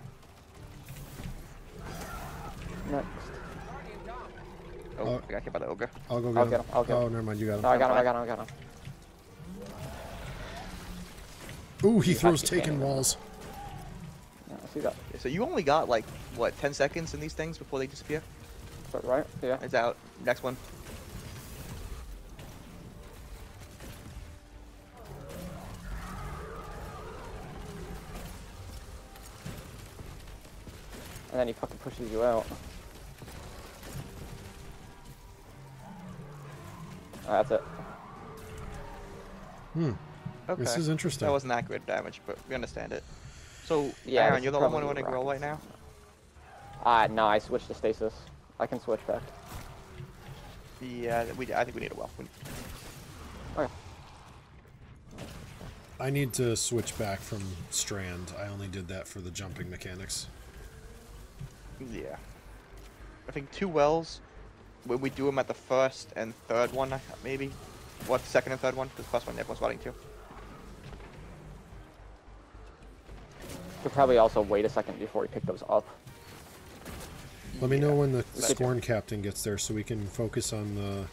Next. Oh, Uh, I got hit by the ogre. I'll go get I'll him. get him, I'll get oh, him. never mind, you got him. No, I got him. I fine. got him. I got him. Ooh, he You throws have to taken walls. Yeah, I see that. Yeah, so you only got like, what, 10 seconds in these things before they disappear? Is that right? Yeah. It's out. Next one. And then he fucking pushes you out. Oh, that's it. Hmm. Okay. This is interesting. That wasn't accurate damage, but we understand it. So, Yeah, Aaron, you're the only probably one running roll right rockets. now? Uh, no, I switched to stasis. I can switch back. Yeah, we, I think we need a well. We, Okay. I need to switch back from Strand. I only did that for the jumping mechanics. Yeah. I think two wells, when we do them at the first and third one, maybe. What, the second and third one? Because the first one everyone's running to. Could probably also wait a second before we pick those up. Let me know when the Let's- Scorn Captain gets there so we can focus on the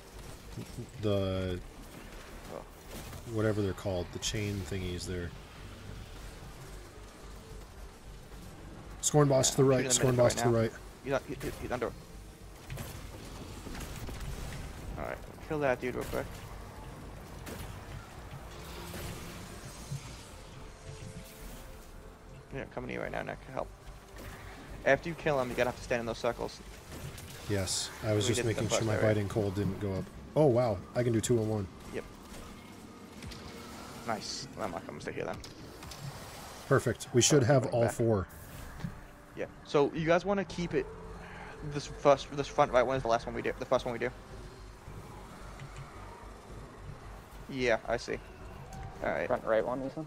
the whatever they're called, the chain thingies there. Scorn boss to the right, Scorn boss right to the right. He's, un- he, he- he's under. Alright, kill that dude real quick. Yeah, coming to you right now, Nick. Help. After you kill him, you gotta have to stand in those circles. Yes, I was We just making sure my biting cold didn't go up. Oh wow, I can do two on one. Yep. Nice. I'm not gonna stay here then. Perfect. We should Oh, have all back. four. Yeah. So you guys want to keep it. This first, this front right one is the last one we do. The first one we do. Yeah, I see. All right. Front right one, Ethan.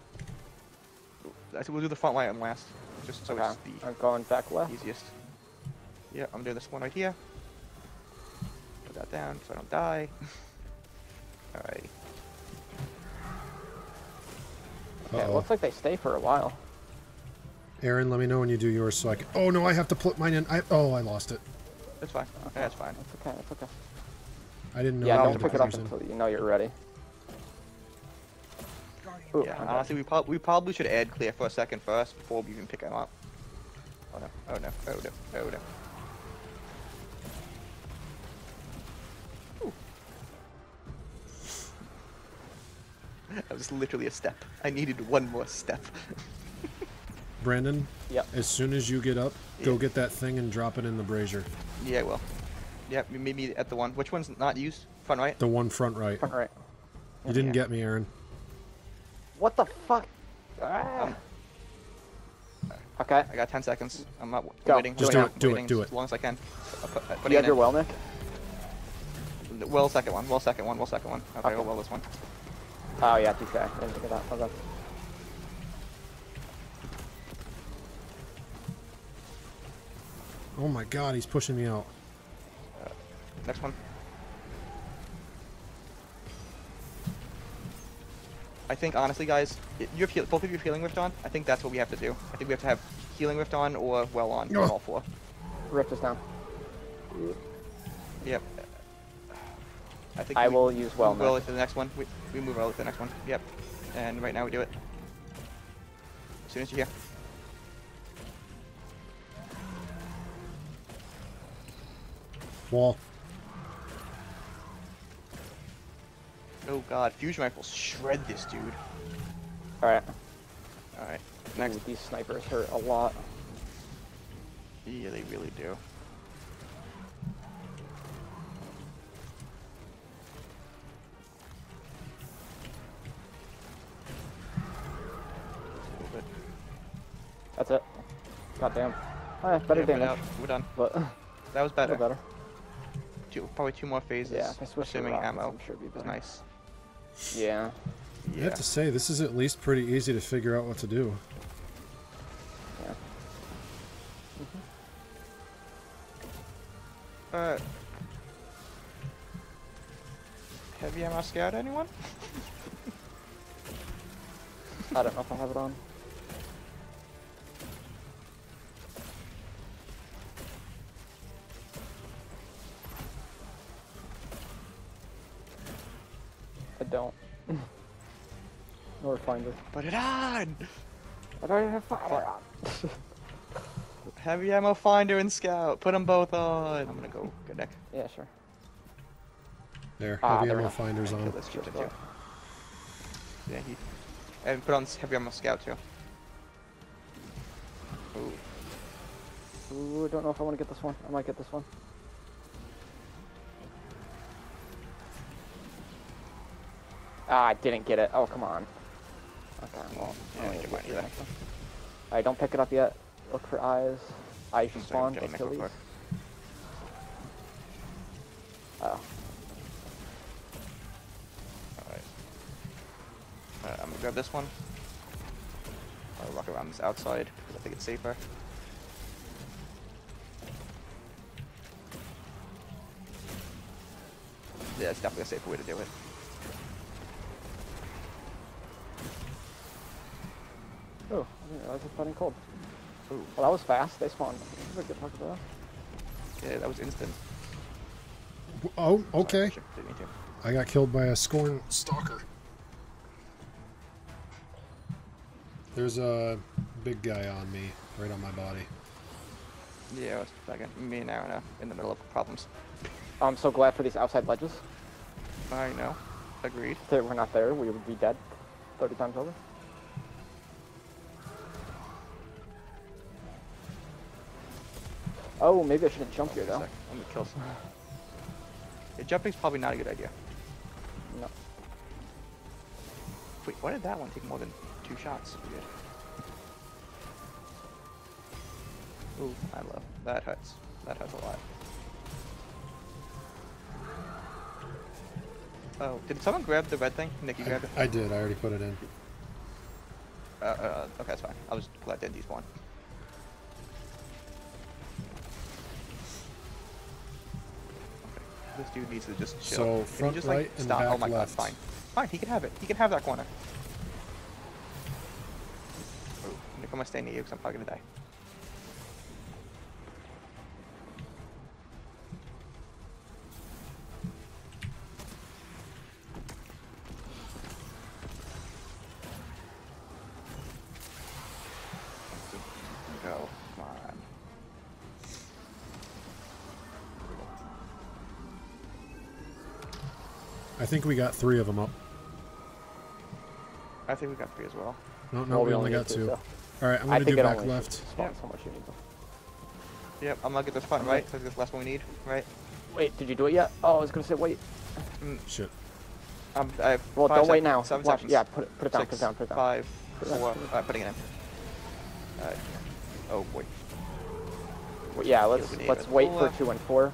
I think we'll do the front right one last, just so Okay. it's the I'm going back left. easiest. Yeah, I'm doing this one right here. Put that down so I don't die. [LAUGHS] Alright. Okay, it Uh-oh. looks like they stay for a while. Aaron, let me know when you do yours so I can. Oh no, I have to put mine in. I oh, I lost it. That's fine. Yeah, that's fine. That's okay, that's okay. I didn't know. yeah, I don't had to pick it up in. until you know you're ready. Guardian Ooh, Yeah, okay. honestly, we, prob- we probably should add clear for a second first before we even pick him up. Oh no, oh no, oh no, oh no. [LAUGHS] That was literally a step. I needed one more step. [LAUGHS] Brandon, Yep. as soon as you get up, go get that thing and drop it in the brazier. yeah, well. Yeah, meet me at the one. Which one's not used? Front right? The one front right. Front right. You didn't Yeah. get me, Aaron. What the fuck? Ah. Okay. I got 10 seconds. I'm not Go. waiting. Just waiting, do it, do it, waiting do As long as I can. I'll put- uh, You putting have your well, Nick? Well, second one. Well, second one. Well, second one. Okay, Okay. well, well, this one. Oh yeah, touche. I didn't think of that. Okay. Oh my god, he's pushing me out. Next one. I think honestly, guys, you have both of you have healing rift on. I think that's what we have to do. I think we have to have healing rift on or well on. Ugh. All four. Rift is down. Yep. Uh, I think I we will use well move early Nick. to the next one. We, we move early to the next one. Yep. And right now we do it. As soon as you're here. Wall. Oh god, fusion rifles shred this dude. Alright. Alright. Next. Next. these snipers hurt a lot. Yeah, they really do. Move it. That's it. Goddamn. Eh, better Yeah, damage. out. We're done. But That was [LAUGHS] better. better. Two, probably two more phases. Yeah, if I assuming ammo I'm sure it'd be better. nice. Yeah. I Yeah. have to say, this is at least pretty easy to figure out what to do. Yeah. Uh, heavy ammo scout anyone? I don't know if I have it on. Don't. [LAUGHS] Nor finder. Put it on! I don't even have fire on. Heavy ammo finder and scout. Put them both on. I'm gonna go get Nick. yeah, sure. There, Ah, heavy there ammo finders on. this Shit, shit fuck. too. Yeah, he. And put on heavy ammo scout too. Ooh. Ooh, I don't know if I want to get this one. I might get this one. Ah, I didn't get it. Oh, come on. Okay, well, Yeah, I gonna didn't get either. the next one. Alright, don't pick it up yet. Look for eyes. Eyes should spawn. I'm getting Nick real Achilles. Oh, Alright. Uh, I'm gonna grab this one. I'll walk around this outside because I think it's safer. Yeah, it's definitely a safer way to do it. Oh, I didn't realize it's biting cold. Ooh. Well, that was fast. They spawned. This is a good talk about Yeah, that was instant. Oh, okay. shit, didn't mean to. I got killed by a scorn stalker. There's a big guy on me, right on my body. Yeah, it was second. Me and Aaron are in the middle of problems. I'm so glad for these outside ledges. I know. Agreed. If they were not there, we would be dead 30 times over. Oh, maybe I shouldn't jump here Wait a though. sec, Let me kill some. [SIGHS] Yeah, jumping's probably not a good idea. No. Wait, why did that one take more than two shots? Weird. Ooh, I love that hurts. That hurts a lot. Oh, did someone grab the red thing? Nick, you grabbed it? I did. I already put it in. Uh, uh, okay, that's fine. I was glad that despawn. Okay, This dude needs to just chill. So, front just, right like, and stop? oh my left. god, fine. Fine, he can have it. He can have that corner. Oh, I'm gonna stay near you because I'm probably gonna die. Think we got three of them up. I think we got three as well. No, no, Well, we only need got two, two. so. All right, I'm gonna do back left. spawns so much you need them. Yep, I'm gonna get this button right, so this last one we need, right? Wait, did you do it yet? Oh, I was gonna say wait. Mm. Shit. Um, I have Well, five don't wait now. Seven Watch. seconds. Yeah, put it, put it down. Six, put it down. Put it down. Five, Put it down, four. put it down. Alright, putting it in. Alright. Oh boy. Well, yeah, let's let's wait for left. two and four.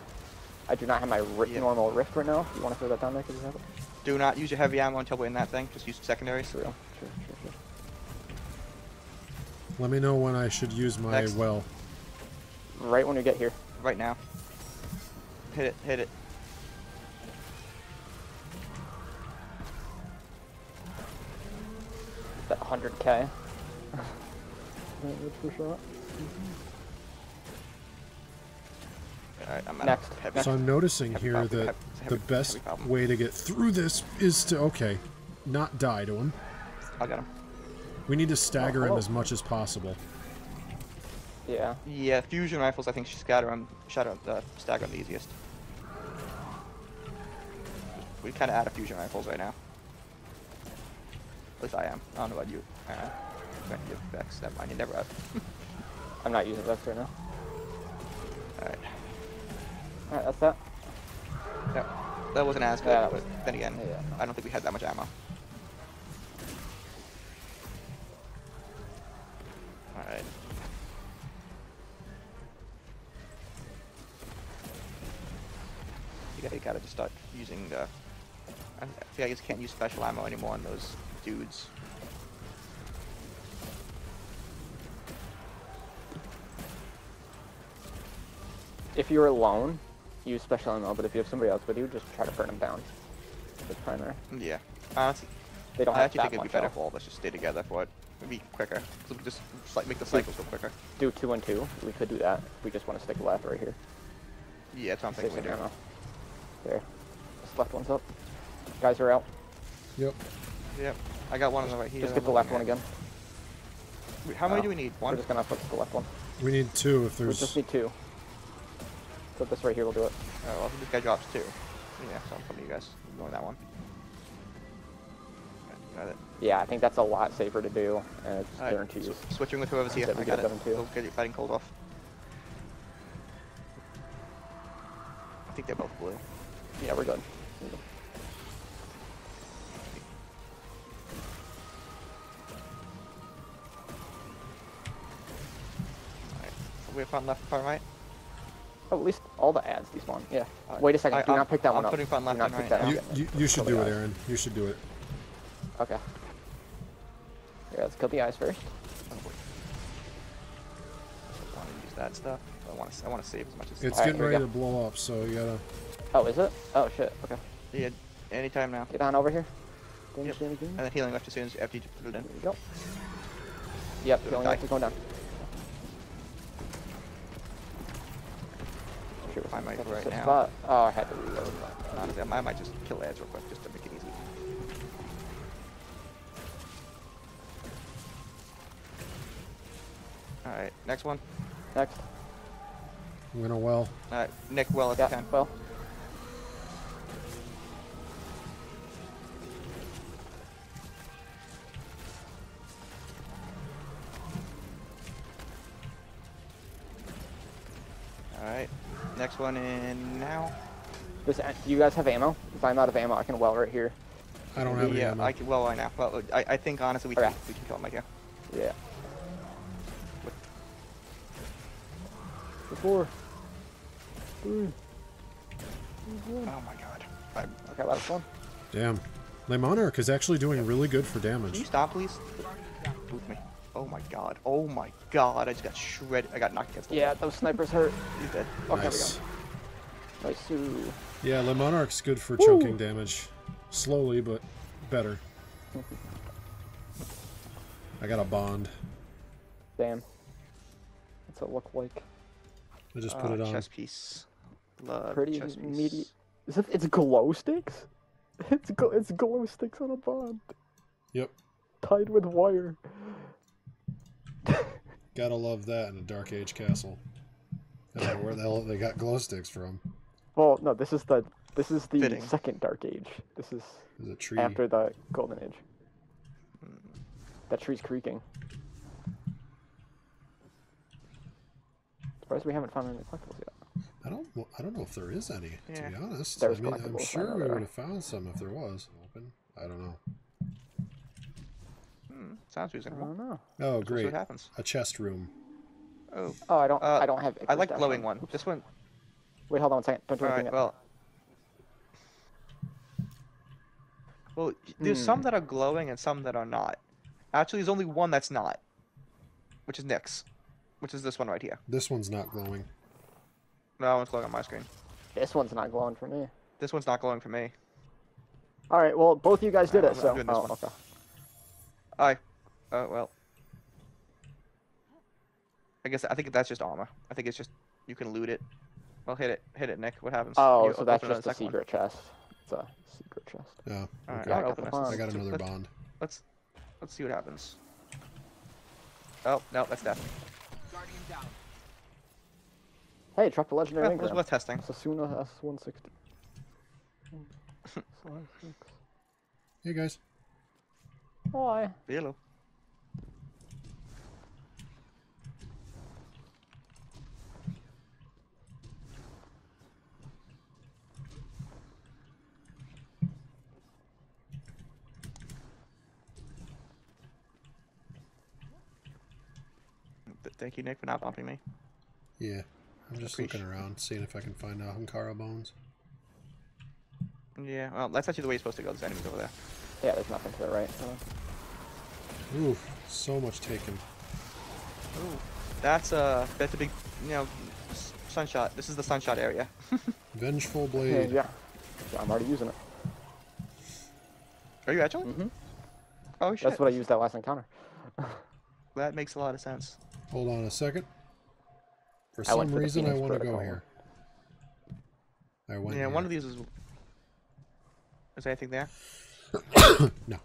I do not have my Yeah. normal rift right now. You want to throw that down there? Cause you have it. Do not use your heavy ammo until we're in that thing. Just use secondaries. Sure, sure, sure, sure. Let me know when I should use my Next. well. Right when you get here. Right now. Hit it, hit it. That 100k. [LAUGHS] for sure. Alright, I'm out Next, of heavy. So I'm noticing Heavy here problem, that heavy- the best way to get through this is to okay, not die to him. I got him. We need to stagger him as much as possible. Yeah. Yeah, fusion rifles. I think scatter them, shatter, uh, stagger them the easiest. We kind of out of fusion rifles right now. At least I am. I don't know about you. Uh, right, you have Vex. Never mind. You never have. [LAUGHS] I'm not using Vex right now. Alright. Alright, that's that. That, that wasn't as good, Yeah, that but then again, yeah. I don't think we had that much ammo. Alright. You gotta, you gotta just start using the... I think I just can't use special ammo anymore on those dudes. If you're alone, use special ammo. But if you have somebody else with you, just try to burn them down. With primary. Yeah. Uh, Honestly, They don't I have actually think it'd be better health. if all of us just stay together for it. It'd be quicker. So we just, just like make the cycles go quicker. Do two and two. We could do that. We just want to stick left right here. Yeah, that's what I'm Save thinking we do. ammo. There. This left one's up. Guys are out. Yep. Yep. I got one on the right here. Just get the left one again. Wait, How many Oh, do we need? We're One? just gonna put the left one. We need two if there's... We there's just need two. Put this right here. We'll do it. Oh, well, this guy drops too. Yeah, so I'm coming to you guys. I'm going that one. Alright, Got it. Yeah, I think that's a lot safer to do, and it's Alright, guaranteed. sw- switching with whoever's here. I we got get it. two. Go get your biting cold off. I think they're both blue. Yeah, we're good. Alright. So we're front left, front right. Oh, at least all the ads despawn. Yeah. Alright. Wait a second. I- do I'm- not pick that I'm one up. putting front do not pick right that now. up. you, you, you should do it, eyes. Aaron. You should do it. Okay. Yeah, let's kill the eyes first. Oh, boy. I want to use that stuff. I want to. I want to save as much as. It's getting here we ready to blow up, so you gotta. Oh, is it? Oh shit. Okay. Yeah. Anytime now. Get on over here. Damage, Yep. damage, damage. And then healing left as soon as after you put it in. There you go. Yep, Do it, healing left is going down. Sure, I might that's right now. Spot. Oh, I had to reload. Honestly, I might- just kill ads real quick just to make it easy. Alright, next one. Next. I'm gonna well. Alright, Nick well if you Yeah, can. well. Next one in now. This, uh, do you guys have ammo? If I'm out of ammo, I can well right here. I don't have any yeah, ammo. I can, well, I know. Well, I, I think honestly we Okay. can we can kill him right here. Yeah. Four. Three. Oh my god. I, Okay, last one. Damn. My Monarque is actually doing really good for damage. can you damage. stop, please? Move me. Oh my god. Oh my god. I just got shredded. I got knocked against the Yeah, wall. those snipers hurt. [LAUGHS] He's dead. Okay, Nice. we go. Nice. Ooh. Yeah, Le Monarque's good for Woo. chunking damage. Slowly, but better. [LAUGHS] I got a bond. Damn. What's it look like? I just put Uh, it on. Chest piece. Love Pretty chest piece. meaty. Is it? It's glow sticks. [LAUGHS] It's gl- it's glow sticks on a bond Yep. tied with wire. [LAUGHS] Gotta love that in a Dark Age castle. I don't know where the hell they got glow sticks from. Well, no, this is the this is the Fitting. second Dark Age. This is There's a tree. after the Golden Age. That tree's creaking. Surprised we haven't found any collectibles yet. I don't. well, I don't know if there is any. Yeah. To be honest, There's I mean, I'm sure we would have found some if there was open. I don't know. Hmm, sounds I reasonable. don't know. Oh, great! what happens. A chest room. Oh, Oh, I don't. Uh, I don't have. I like Icarus glowing Dash one. This one. Wait, hold on one second. Don't do All anything right. Well. Well, y- there's some Hmm. that are glowing and some that are not. Actually, there's only one that's not, which is Nyx, which is this one right here. This one's not glowing. No, that one's glowing on my screen. This one's not glowing for me. This one's not glowing for me. All right. Well, both of you guys did I'm- it. I'm So. doing this Oh, one. okay. I. Oh uh, well. I guess I think that's just armor. I think it's just you can loot it. Well, hit it, hit it, Nick. What happens? Oh, You so that's just a second one. secret chest. It's a secret chest. Yeah. All right, okay. I'll got open this. I got another let's- bond. Let's let's see what happens. Oh no, that's death. Guardian down. Hey, drop the legendary Yeah, it was engram. worth testing. Sasuna S160. [LAUGHS] Hey guys. Hi. Hello. Thank you, Nick, for not bumping me. Yeah. I'm just Appreciate- looking around, seeing if I can find uh, Hankara bones. Yeah, well, that's actually the way you're supposed to go. There's enemies over there. Yeah, there's nothing to the right. so- Oof, so much taken. Ooh, that's a that's a big, you know, sunshot. This is the sunshot area. [LAUGHS] Vengeful Yeah, blade. yeah. Yeah, I'm already using it. Are you actually? Mm-hmm. Oh shit. That's what I used that last encounter. [LAUGHS] That makes a lot of sense. Hold on a second. For I some for reason, I want to go here. I went. yeah, one of these is. Is there anything there? [COUGHS] No,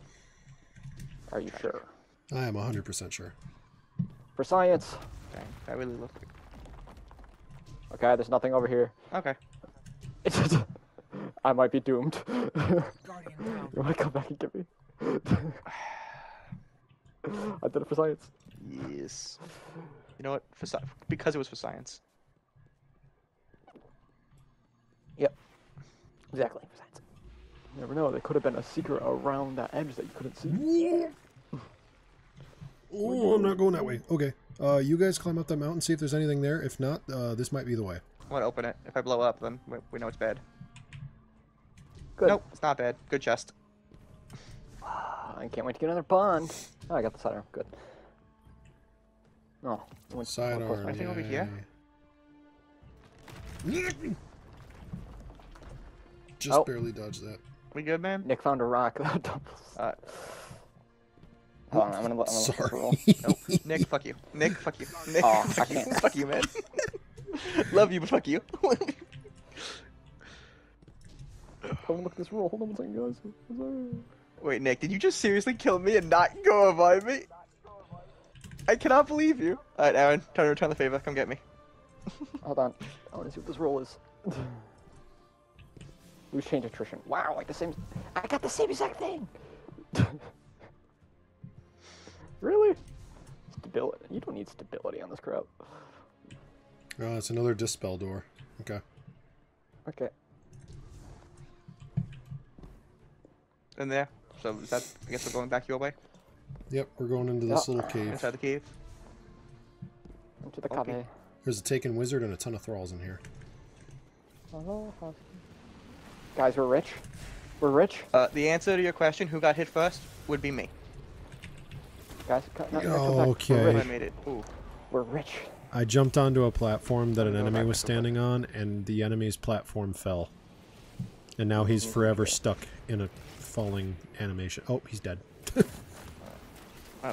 Are you sure? I am 100% sure. For science. Dang, that really looked like. Okay, there's nothing over here. Okay. It's [LAUGHS] just, I might be doomed. Guardian [LAUGHS] you wanna come back and get me? [LAUGHS] I did it for science. Yes. You know what? For sci- because it was for science. Yep. Exactly. For science. You never know. There could have been a secret around that edge that you couldn't see. Oh, I'm not going that way. Okay. Uh, you guys climb up that mountain, see if there's anything there. If not, uh, this might be the way. I want to open it. If I blow up, then we, we know it's bad. Good. Nope, it's not bad. Good chest. [SIGHS] I can't wait to get another bond. Oh, I got the sidearm. Good. No. it went- went close. Sidearm. anything over here? Just Oh. barely dodged that. We good, man? Nick found a rock. that [LAUGHS] doubles. Uh, Hold on, I'm gonna, let- I'm gonna let this roll. [LAUGHS] Sorry. no. Nick, fuck you. Nick, fuck you. [LAUGHS] Nick, Oh, fuck I you. can't. Fuck you, man. Love you, but fuck you. Come look at this roll. Hold on one second, guys. Wait, Nick, did you just seriously kill me and not go revive me? I cannot believe you. Alright, Aaron, try to return the favor. Come get me. Hold on. I want to see what this roll is. Lose change attrition. Wow, like the same. I got the same exact thing. [LAUGHS] really? Stability. You don't need stability on this crap. Oh, it's another dispel door. Okay. Okay. In there. So is that I guess we're going back your way Yep, we're going into this Yeah. little cave. inside the cave. Into the Okay. cave. There's a taken wizard and a ton of thralls in here. Hello, husky. Guys, we're rich. We're rich. Uh, the answer to your question, who got hit first, would be me. Guys, co- no, no, come. Okay. We're I made it. Ooh. We're rich. I jumped onto a platform that an enemy was standing on, and the enemy's platform fell. And now he's forever stuck in a falling animation. Oh, he's dead. [LAUGHS] Alright,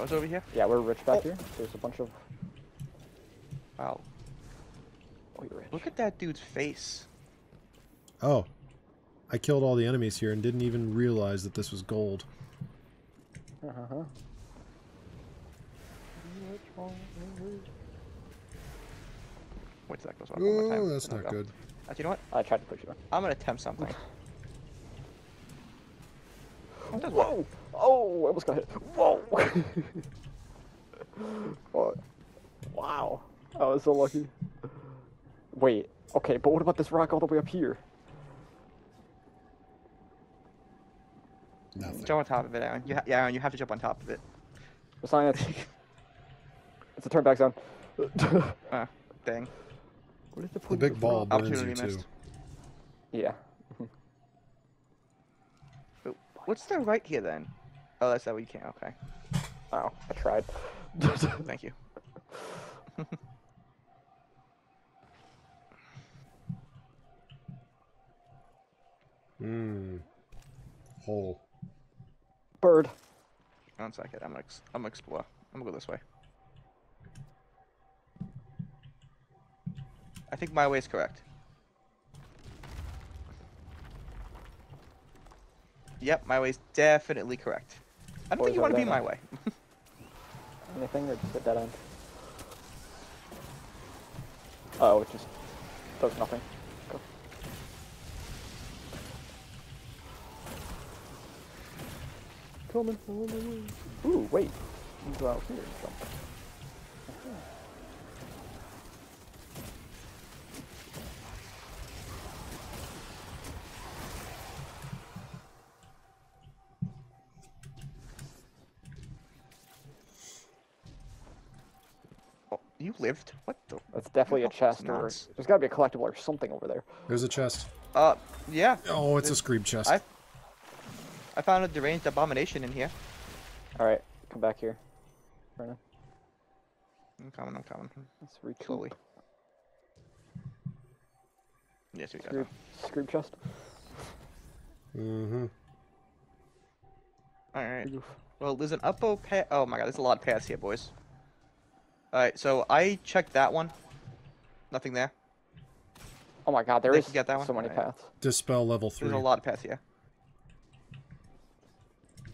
what's over here? Yeah, we're rich back Oh. here. There's a bunch of. Wow. We're rich. Look at that dude's face. Oh. I killed all the enemies here and didn't even realize that this was gold. Uh-huh. Wait till that goes off one more time. Oh, that's not I'll go. good. Actually, you know what? I tried to push you. I'm gonna attempt something. Oh, Whoa! Oh, I almost got hit. Whoa! [LAUGHS] what? Wow. I was so lucky. Wait. Okay, but what about this rock all the way up here? Nothing. Jump on top of it, Aaron. You ha- yeah, Aaron, you have to jump on top of it. The science. it's a turn back zone. Uh, [LAUGHS] dang. what is the The point of big this ball rock? burns you Opportunity too. Yeah. [LAUGHS] But What's the right here then? Oh, that's that way you can't. Okay. Wow, I tried. [LAUGHS] Thank you. Mmm. Hole. Bird. One second. I'm gonna I'm gonna explore. I'm gonna go this way. I think my way is correct. Yep, my way is definitely correct. I don't Boys think you want to be my end. way. [LAUGHS] Anything or just a dead end? Oh, it just does nothing. Coming on the. Ooh, wait. You can go out here and jump. Uh-huh. Oh, you lived? What the? That's definitely a chest, or nuts. there's gotta be a collectible or something over there. There's a chest. Uh, yeah. Oh, it's a There's- scream chest. I I found a deranged abomination in here. Alright, come back here. Brennan. I'm coming. I'm coming. Let's recoup. Slowly. Yes, we got Screw, screw chest. Mm-hmm. All right. Well, there's an uppo path. Oh my god, there's a lot of paths here, boys. Alright, so I checked that one. Nothing there. Oh my god, there They is get that one? so many Alright. paths. Dispel level three. There's a lot of paths here.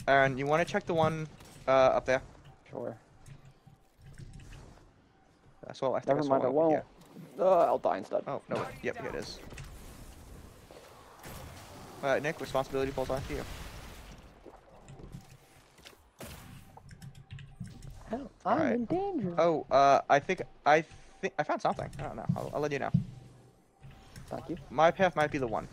Aaron, you want to check the one uh, up there? Sure. I saw. I think Never I saw mind, I one over won't. here. Uh, I'll die instead. Oh no! Yep, here it is. Alright, Nick, responsibility falls on you. Hell, I'm Alright. in danger. Oh, uh, I think I think I found something. I don't know. I'll, I'll let you know. Thank you. My path might be the one.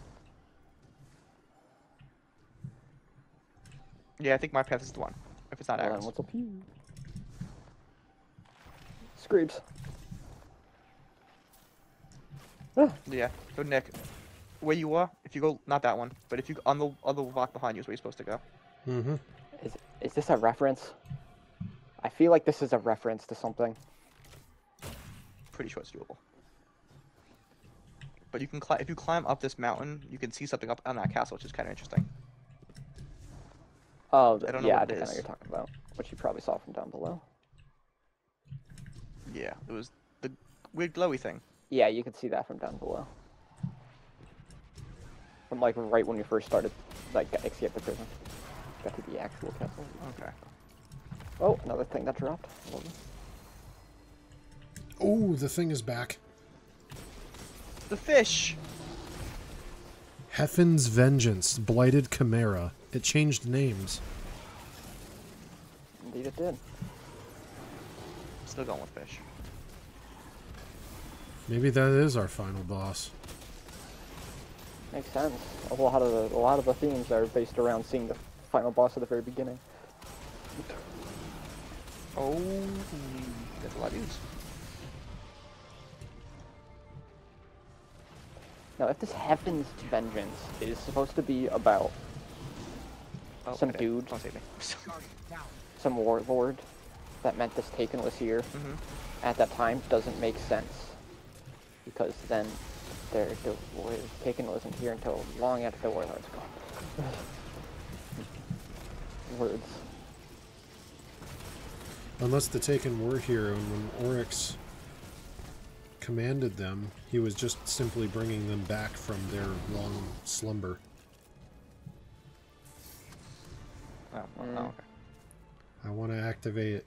Yeah, I think my path is the one. If it's not Well, then Aaron's. what's up here? Screeps. Yeah. So Nick, where you are, if you go, not that one, but if you on the other rock behind you is where you're supposed to go. Mm-hmm. Is is this a reference? I feel like this is a reference to something. Pretty sure it's doable. But you can climb if you climb up this mountain, you can see something up on that castle, which is kind of interesting. Oh, I don't know yeah, what I it think I know you're talking about. Which you probably saw from down below. Yeah, it was the weird glowy thing. Yeah, you could see that from down below. From like right when you first started, like escape the prison. Got to the actual castle. Okay. Oh, another thing that dropped. Lovely. Oh, the thing is back. The fish. Hefnd's Vengeance, Blighted Chimaera. It changed names. Indeed, it did. Still going with fish. Maybe that is our final boss. Makes sense. A lot of the, a lot of the themes are based around seeing the final boss at the very beginning. Oh, that's a lot of dudes. Now, if this Hefnd's to Vengeance is supposed to be about Oh, Some dude. Don't save me. [LAUGHS] Some warlord that meant this Taken was here hmm at that time doesn't make sense. Because then their the war- Taken wasn't here until long after the warlord's gone. [SIGHS] Words. Unless the Taken were here, and when Oryx commanded them, he was just simply bringing them back from their long slumber. Oh, well, Mm. oh, okay. I want to activate it.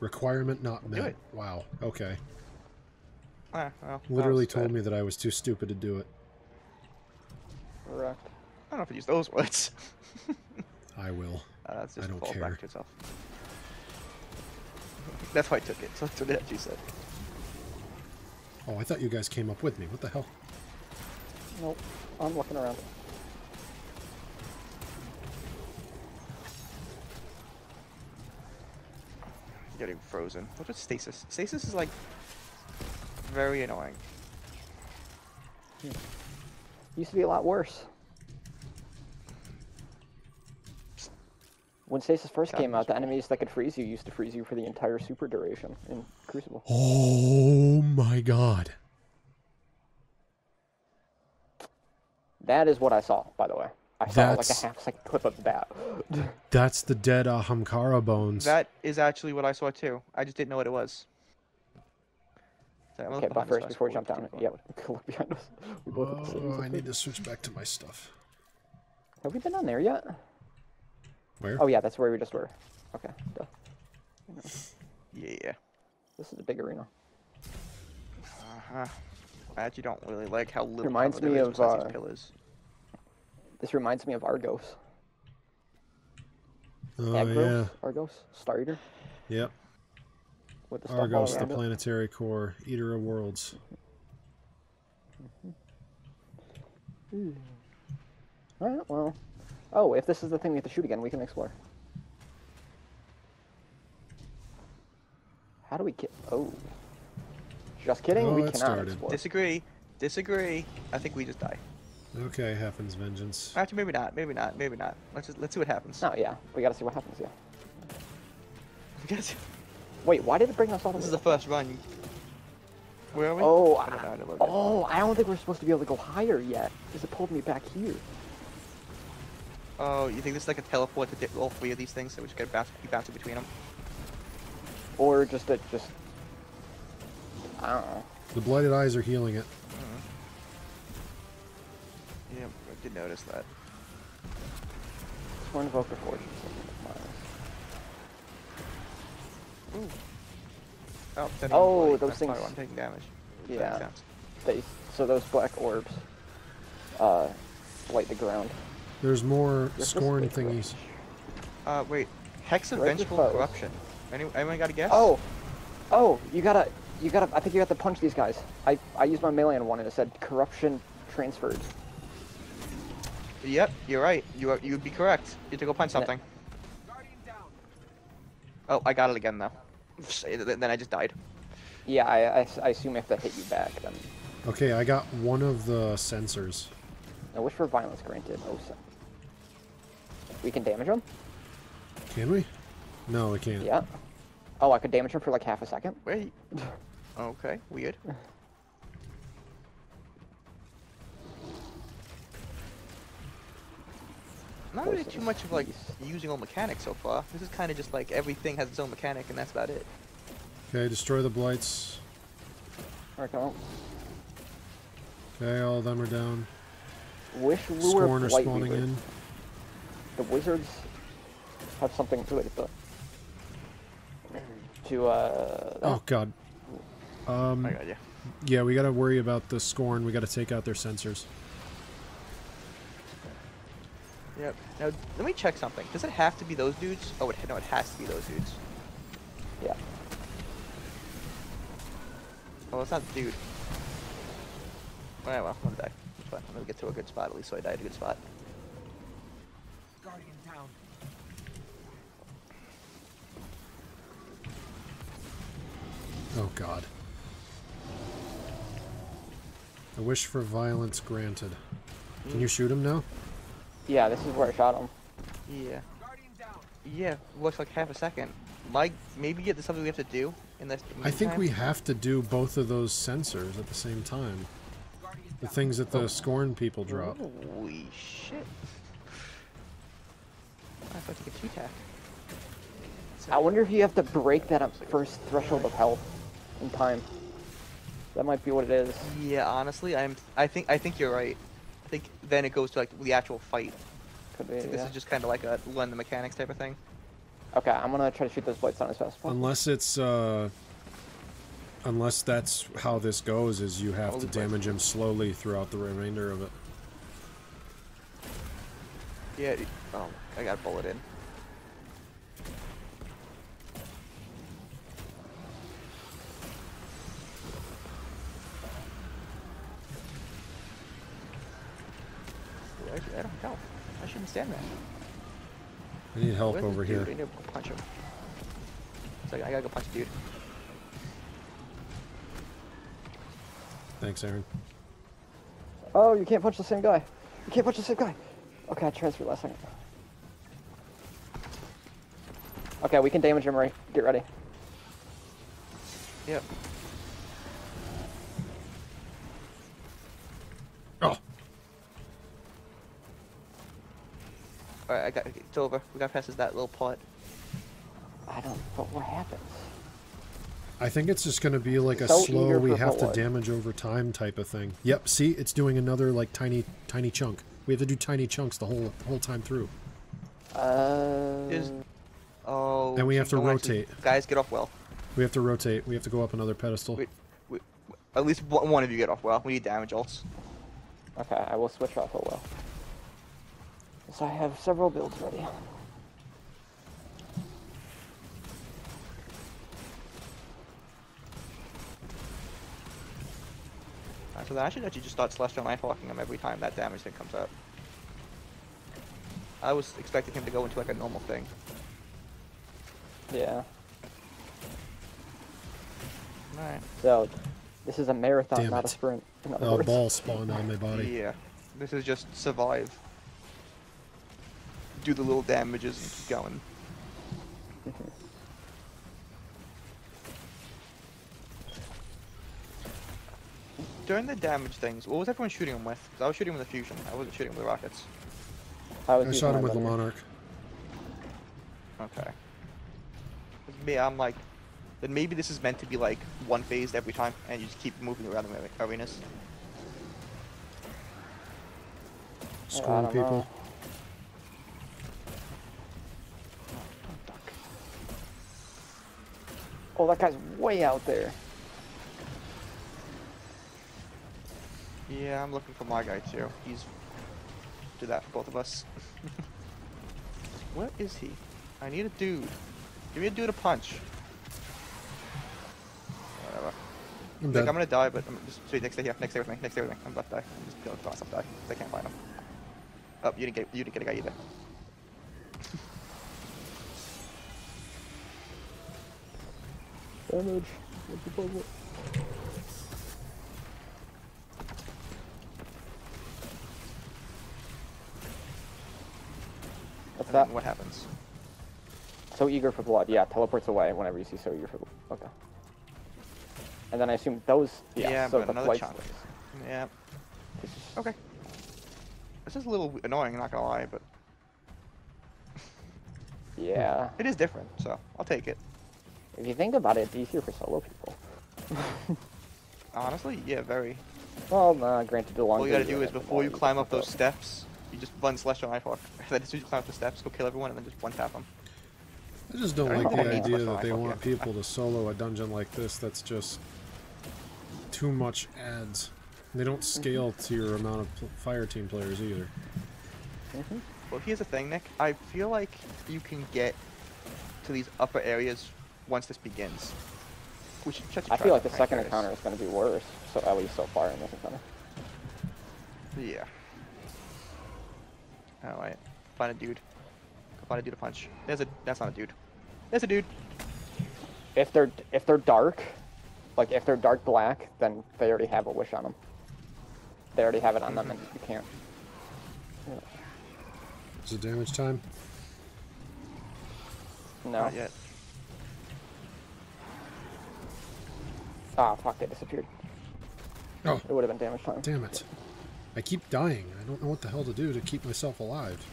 Requirement not Do met. it. Wow. Okay. Ah, well, Literally told bad. me that I was too stupid to do it. Correct. I don't know if I use those words. [LAUGHS] I will. Uh, it's I don't fall care. back to itself. [LAUGHS] That's why I took it. So [LAUGHS] that's what you said. Oh, I thought you guys came up with me. What the hell? Nope. I'm looking around. Getting frozen. What's with stasis? Stasis is like very annoying. Hmm. Used to be a lot worse. When Stasis first God, came out, the miserable. enemies that could freeze you used to freeze you for the entire super duration in Crucible. Oh my god. That is what I saw, by the way. I saw like a That's- half second clip of that. [LAUGHS] That's the dead Ahamkara bones. That is actually what I saw too. I just didn't know what it was. Sorry, I'm okay, look but first, before we jump down, keep going yep, look behind us. [LAUGHS] We both have the same Oh, I need to switch back to my stuff. Have we been on there yet? Where? Oh yeah, that's where we just were. Okay, duh. Yeah, yeah. This is a big arena. Uh-huh. I actually don't really like how little Reminds me of, besides uh, pillars. This reminds me of Argos. Oh Agros? yeah. Argos? Star Eater? Yep. With the Argos, the around it? planetary core, eater of worlds. Mm-hmm. Mm-hmm. Alright, well. Oh, if this is the thing we have to shoot again, we can explore. How do we get. Oh. Just kidding, Oh, we cannot started. explore. Disagree. Disagree. I think we just die. Okay, happens, Vengeance. Actually, maybe not. Maybe not. Maybe not. Let's just let's see what happens. No, yeah, we gotta see what happens, yeah. [LAUGHS] Because Wait, why did it bring us all the this is the first run. Where are we? Oh, I don't know, I I, don't know. oh, I don't think we're supposed to be able to go higher yet, because it pulled me back here. Oh, you think this is like a teleport to all three of these things, so we just gotta bounce, keep bouncing between them? Or just a, just... I don't know. The Blighted Eyes are healing it. Did notice that. Sworn Invoker Forge. Ooh. Oh, Oh, those that's things- why I'm taking damage. Yeah. They, so those black orbs, uh, light the ground. There's more You're scorn supposed to be thingies. Uh, wait. Hex of Where's Vengeful? Corruption. Any, anyone got a guess? Oh, oh, you gotta, you gotta. I think you got to punch these guys. I, I used my melee on one and it said corruption transferred. Yep, you're right. You are, you'd be correct. You have to go punch something. Oh, I got it again though. [LAUGHS] Then I just died. Yeah, I I assume if they hit you back, then. Okay, I got one of the sensors. I wish for violence granted. Oh, so. We can damage them. Can we? No, we can't. Yeah. Oh, I could damage them for like half a second. Wait. Okay, weird. [LAUGHS] Not really too much of like using all mechanics so far. This is kind of just like everything has its own mechanic and that's about it. Okay, destroy the blights. Alright, come on. Okay, all of them are down. Wish we were Scorn are spawning Weaver. in. The wizards have something to it, but to uh. Oh god. Um, I got you. yeah, we gotta worry about the scorn. We gotta take out their sensors. Yep. Now let me check something. Does it have to be those dudes? Oh, it, no, it has to be those dudes. Yeah. Oh, it's not the dude. Alright, well, I'm gonna die. It's fine. Let me get to a good spot at least, so I die at a good spot. Guardian down. Oh god. A wish for violence granted. Can you mm. shoot him now? Yeah, this is where I shot him. Yeah. Yeah, looks like half a second. Like, maybe there's something we have to do in this. I think meantime? we have to do both of those sensors at the same time. The things that the scorn people drop. Holy shit. I thought you could two tack. I wonder if you have to break that up first threshold of health in time. That might be what it is. Yeah, honestly, I'm. I think. I think you're right. I think then it goes to like the actual fight. Could be. I think this Yeah. is just kind of like a learn the mechanics type of thing. Okay, I'm gonna try to shoot those blights down as fast as possible. Unless it's uh unless that's how this goes is you have to Holy crap. damage him slowly throughout the remainder of it. Yeah. Oh, I got a bullet in. Ooh, Actually, I don't help. I shouldn't stand there. I need help Where's this over dude? here. I need to go punch him. So I gotta go punch the dude. Thanks, Aaron. Oh, you can't punch the same guy. You can't punch the same guy. Okay, I transferred last second. Okay, we can damage him right. Get ready. Yep. Alright, I got it's over. We got past that little part. I don't. But what happens? I think it's just going to be like a So slow we have to damage over time type of thing. Yep, see, it's doing another like tiny tiny chunk. We have to do tiny chunks the whole the whole time through. Uh. Is oh. And we have to don't actually- rotate. Guys, get off well. We have to rotate. We have to go up another pedestal. Wait, wait, at least one one of you get off well. We need damage ults. Okay, I will switch off a well. So I have several builds ready. So then I should actually just start Celestial Nighthawking him every time that damage thing comes up. I was expecting him to go into like a normal thing. Yeah. Alright. So, this is a marathon, Damn not a sprint. In other oh, A ball spawned on my body. Yeah. This is just survive. Do the little damages and keep going. [LAUGHS] During the damage things, what was everyone shooting him with? 'Cause I was shooting with a fusion. I wasn't shooting him with rockets. I, was I shot him with the Monarque. Okay. Me, I'm like, then maybe this is meant to be like one phased every time, and you just keep moving around the arenas. Scorn don't people. know. Don't duck. Oh, that guy's way out there. Yeah, I'm looking for my guy too. He's do that for both of us. [LAUGHS] Where is he? I need a dude. Give me a dude to punch. Whatever. I'm Like. I'm gonna die, but I'm just wait, next day here. Next day with me. Next day with me. I'm about to die. I'm just gonna myself die. 'cause I can't find him. Oh, you didn't get you didn't get a guy either. [LAUGHS] Damage. What's the puzzle? What's that? what happens? So eager for blood. Yeah, teleports away whenever you see so eager for blood. Okay. And then I assume those. Yeah. Yeah, so but the another blights- chunk. Yeah. this is- Okay. This is a little annoying, I'm not gonna lie, but Yeah. [LAUGHS] it is different, so I'll take it. If you think about it, it's easier for solo people. [LAUGHS] Honestly, yeah, very. Well, uh, granted, the longer All you gotta do is before you you climb up those steps, you just one run Celestial Nighthawk. then as soon as you climb up the steps, go kill everyone and then just one tap them. I just don't I like the idea that they like- want people to solo a dungeon like this. That's just too much ads. They don't scale to your amount of fire team players either. Mhm. Well, here's the thing, Nick. I feel like you can get to these upper areas once this begins. We should check I feel like the second encounter is going to be worse. So at least so far in this encounter. Yeah. Alright. Find a dude. Go Find a dude to punch. There's a. That's not a dude. There's a dude. If they're if they're dark, like if they're dark black, then they already have a wish on them. They already have it on them, mm-hmm. and you can't. Is it damage time? No. Not yet. Ah, fuck! They disappeared. Oh, It would have been damage time. damn it. I keep dying. I don't know what the hell to do to keep myself alive.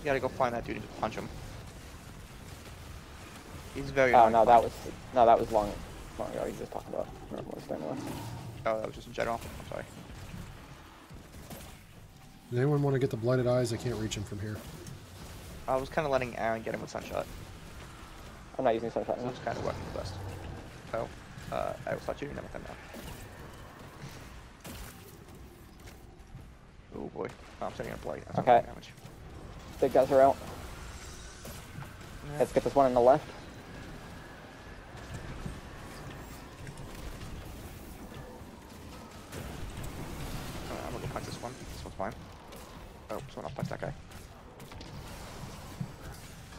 You gotta go find that dude and just punch him. He's very. Oh no, to that was no, that was long, long ago. You just talking about. I don't know what stamina was. Oh, that was just in general. I'm sorry. Does anyone want to get the blighted eyes? I can't reach him from here. I was kind of letting Aaron get him with Sunshot. I'm not using sunshine. So it was kind of working the best. Oh, uh, I was thought you didn't with them now. Oh boy. Oh, I'm setting a blight. That's not Okay. Damage. Big guys are out. Let's get this one on the left. Uh, I'm gonna go punch this one. This one's fine. Oh, someone else punch that guy.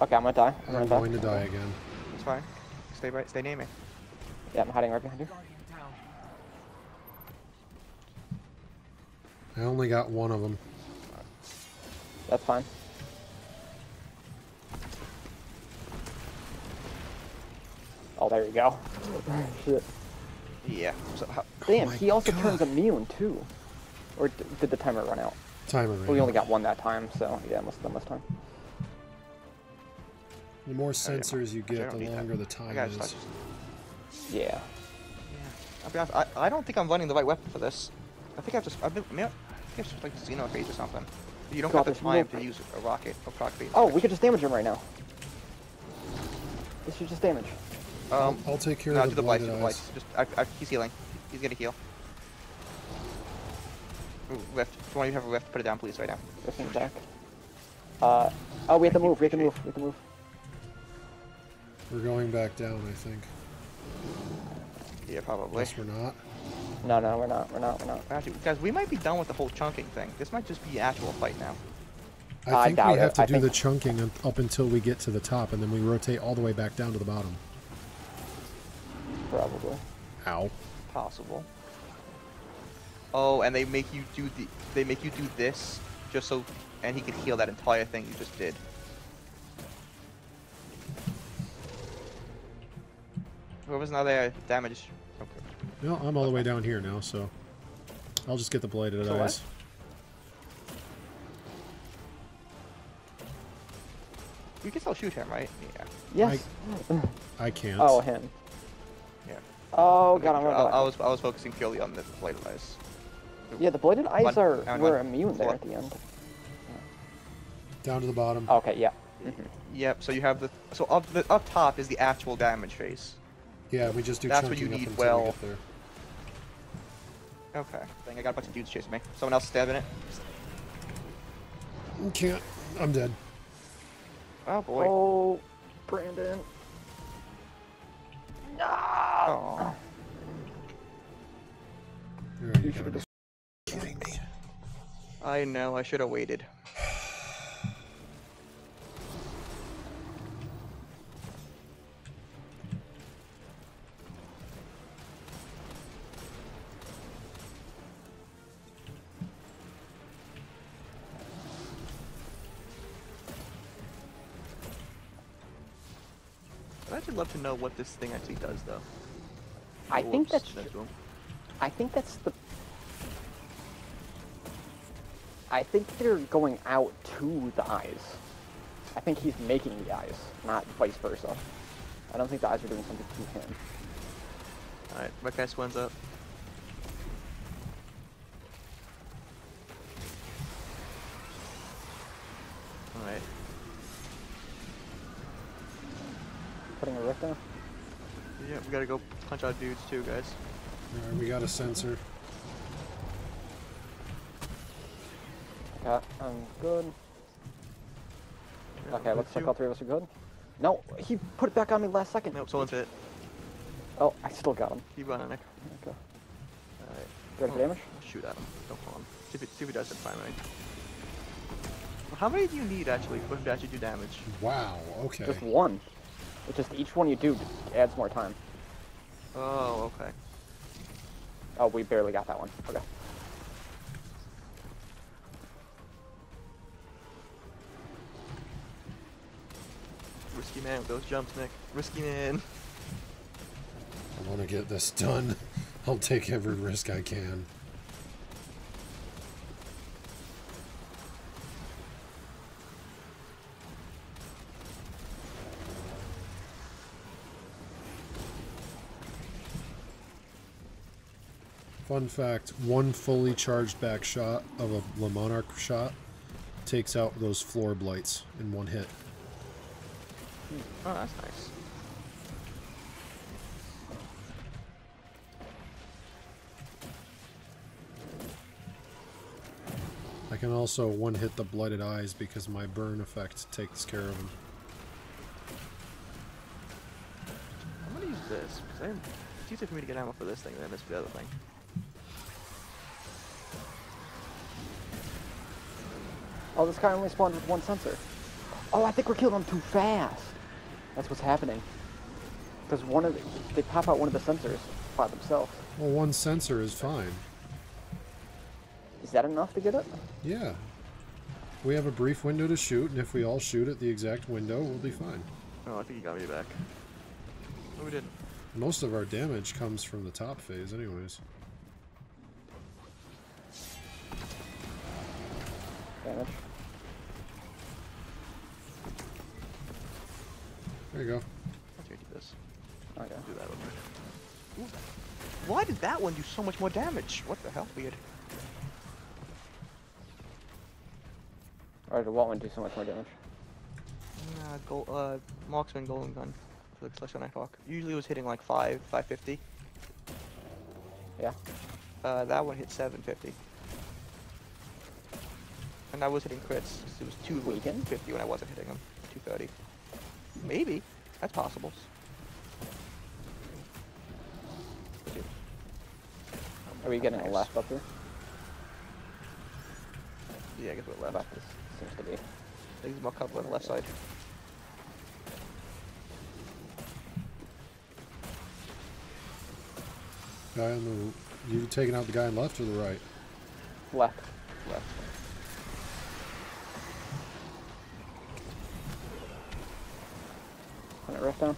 Okay, I'm gonna die. I'm I'm gonna going die. to die again. It's fine. Stay right. Stay near me. Yeah, I'm hiding right behind you. I only got one of them. That's fine. Oh, there you go. Shit. Yeah. So, how, oh Damn, my he also God. turns immune too. Or d- did the timer run out? Timer Well, we ran only out. got one that time, so yeah, must have been this time. The more oh, sensors you get, the need that. longer the I time gotta is. Just touch this. Yeah. Yeah. I'll be honest, I, I don't think I'm running the right weapon for this. I think I've just, I've been, maybe, I think it's just like Xenophage or something. You don't God, have the time no- to use a rocket or proc phase. Oh, we could just damage him right now. This should just damage. Um, I'll take care no, of do the the blight, do the eyes. blight. Just, I, I, he's healing. He's gonna heal. Ooh, rift. If one of you have a rift, put it down, please, right now. This thing's back. Uh, oh, we have to move. We have to move. We have to move. We're going back down, I think. Yeah, probably. Guess we're not. No, no, we're not. We're not. We're not. Actually, guys, we might be done with the whole chunking thing. This might just be actual fight now. I I think doubt we have it. to I do think- the chunking up until we get to the top, and then we rotate all the way back down to the bottom. Probably. How? Possible. Oh, and they make you do the, they make you do this just so, and he can heal that entire thing you just did. Whoever's not there, damage. Okay. No, I'm all the way down here now, so I'll just get the blighted So what? eyes. We can still shoot him, right? Yeah. Yes. I can't. oh, him. Yeah. Oh god, I'm I, gonna I die. was I was focusing purely on the blighted eyes. Yeah, the blighted eyes One, are down were one, immune there four. at the end. Down to the bottom. Okay, yeah. Mhm. Yep. So you have the so up the up top is the actual damage face. Yeah, we just do That's what chunking you up need until well. we get there. Okay. Thing I got a bunch of dudes chasing me. Someone else stabbing it. Can't. I'm dead. Oh boy. Oh, Brandon. No. Aw. There you You should have just. Kidding me. I know. I should have waited. I'd actually love to know what this thing actually does, though. I think that's. I think that's the. I think they're going out to the eyes. I think he's making the eyes, not vice versa. I don't think the eyes are doing something to him. Alright, what guy swings up? Alright. Putting a rift down. Yeah, we gotta go punch out dudes too, guys. Alright, we got a sensor. Okay, I'm um, good. Yeah, Okay, I'm looks like all three of us are good. No, he put it back on me last second. Nope, someone's hit. Oh, I still got him. Keep running, Nick. Okay. Alright. Good Oh, damage. shoot at him. Don't kill him. See if, it, see if he does hit primary. Well, how many do you need actually for him to actually do damage? Wow. Okay. Just one. It's just each one you do adds more time. Oh, okay. Oh, we barely got that one. Okay. Risky man with those jumps, Nick. Risky man. I want to get this done. I'll take every risk I can. Fun fact, one fully charged back shot of a Le Monarque shot takes out those floor blights in one hit. Oh, that's nice. I can also one hit the blighted eyes because my burn effect takes care of them. I'm gonna use this because it's easier for me to get ammo for this thing than it is for the other thing. Oh, this guy only spawned with one sensor. Oh, I think we're killing them too fast. That's what's happening. Because one of the, they pop out one of the sensors by themselves. Well, one sensor is fine. Is that enough to get it? Yeah. We have a brief window to shoot, and if we all shoot at the exact window, we'll be fine. Oh, I think he got me back. No, we didn't. Most of our damage comes from the top phase, anyways. Damage. You go. Let's do this. Okay. Do that over. Ooh. Why did that one do so much more damage? What the hell? Weird. Or did what one do so much more damage? Uh, gold, uh, marksman golden gun for the Celestial Nighthawk. Usually it was hitting like 5, 550. Yeah. Uh, that one hit 750. And I was hitting crits. It was 250 when I wasn't hitting them. 230. Maybe. That's possible. Are we getting a left up here? Yeah, I guess we're left. Left is, seems to be. There's more cover on the left side. Guy on the... You taking out the guy on left or the right? Left. Left. Put it rift down.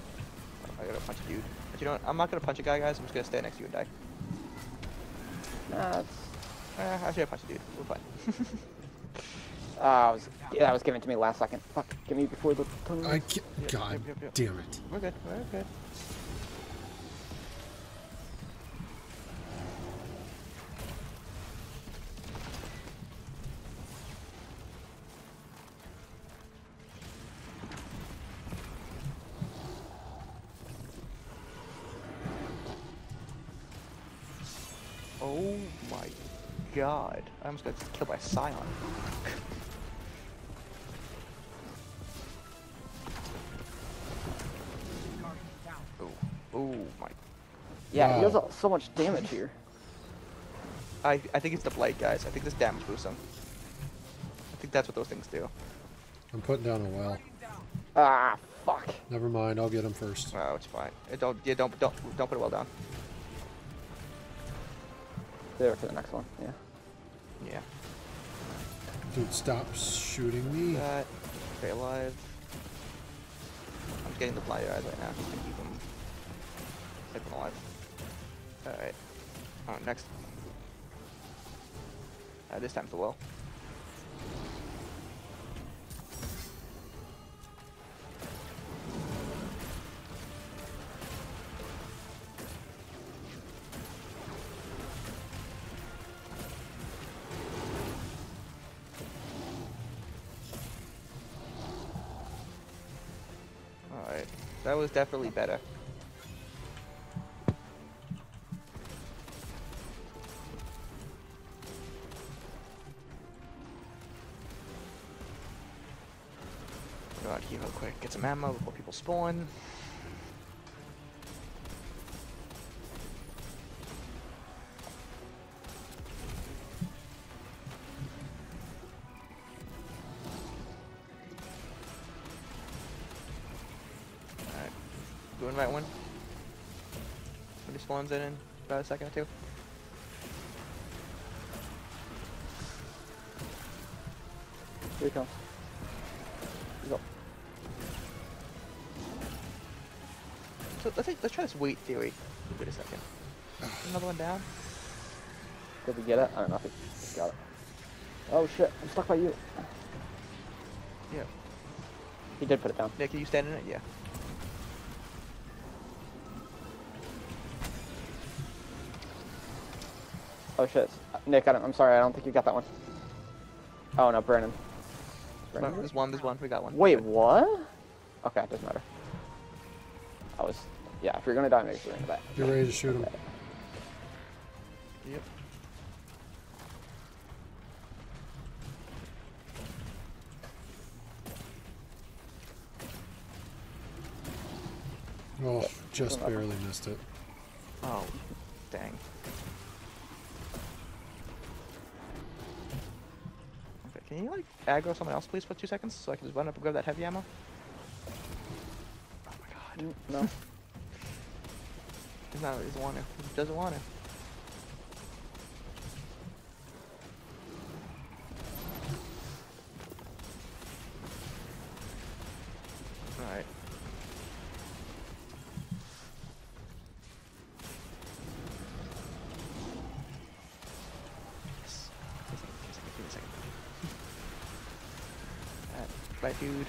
I gotta punch a dude. But you know what? I'm not gonna punch a guy, guys. I'm just gonna stay next to you and die. Nah, it's... Eh, I should punch a dude. We're fine. Uh, [LAUGHS] I was, yeah, that was given to me last second. Fuck, give me before the turn. I can't... Yep, God yep, yep, yep. damn it. We're good. We're good. Killed by Scion. Guardian. Oh, oh my. Yeah, he does Wow. so much damage here. I, I think it's the blight, guys. I think this damage boosts him. I think that's what those things do. I'm putting down a well. Ah, fuck. Never mind, I'll get him first. Oh, it's fine. It don't, yeah, don't, don't, don't put it well down. There for the next one. Yeah. Yeah. Dude, stop shooting me. That. Stay alive. I'm getting the blighted eyes right now. Just to keep them, keep them alive. Alright. Oh, next. Uh, this time's the well. Definitely better. Go out here real quick, get some ammo before people spawn. Spawns in in about a second or two. Here he comes. He's up. So let's let's try this weight theory. Wait a second. Another one down. Did we get it? I don't know if he got it. Oh shit, I'm stuck by you. Yeah. He did put it down. Nick, are you standing in it? Yeah. Oh shit. Nick, I don't, I'm sorry, I don't think you got that one. Oh no, Brandon. No, Brandon? there's one. There's one. We got one. Wait, what? Okay, it doesn't matter. I was, yeah, if you're gonna die, make sure you're gonna die. Get ready to shoot him. Yep. Oh, just barely missed it. Oh, dang. Okay, can you like aggro someone else, please, for two seconds, so I can just run up and grab that heavy ammo? Oh my god. Mm, No. [LAUGHS] He's not. He doesn't want to. He doesn't want to. All right. Yes. Give me a second, give me a second, give me a second. Alright, right, dude.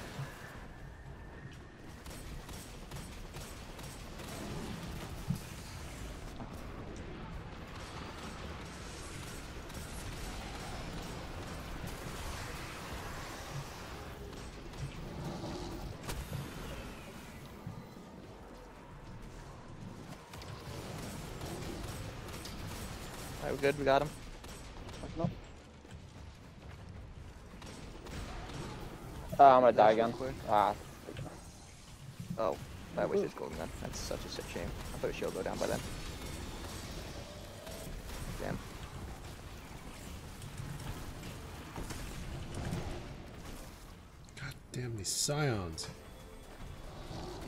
Alright, we're good. We got him. Nope. Uh, I'm gonna die again. quick. Ah, Oh, that wish it's golden gun. That's such a sick shame. I thought she'll go down by then. Damn. God damn these scions.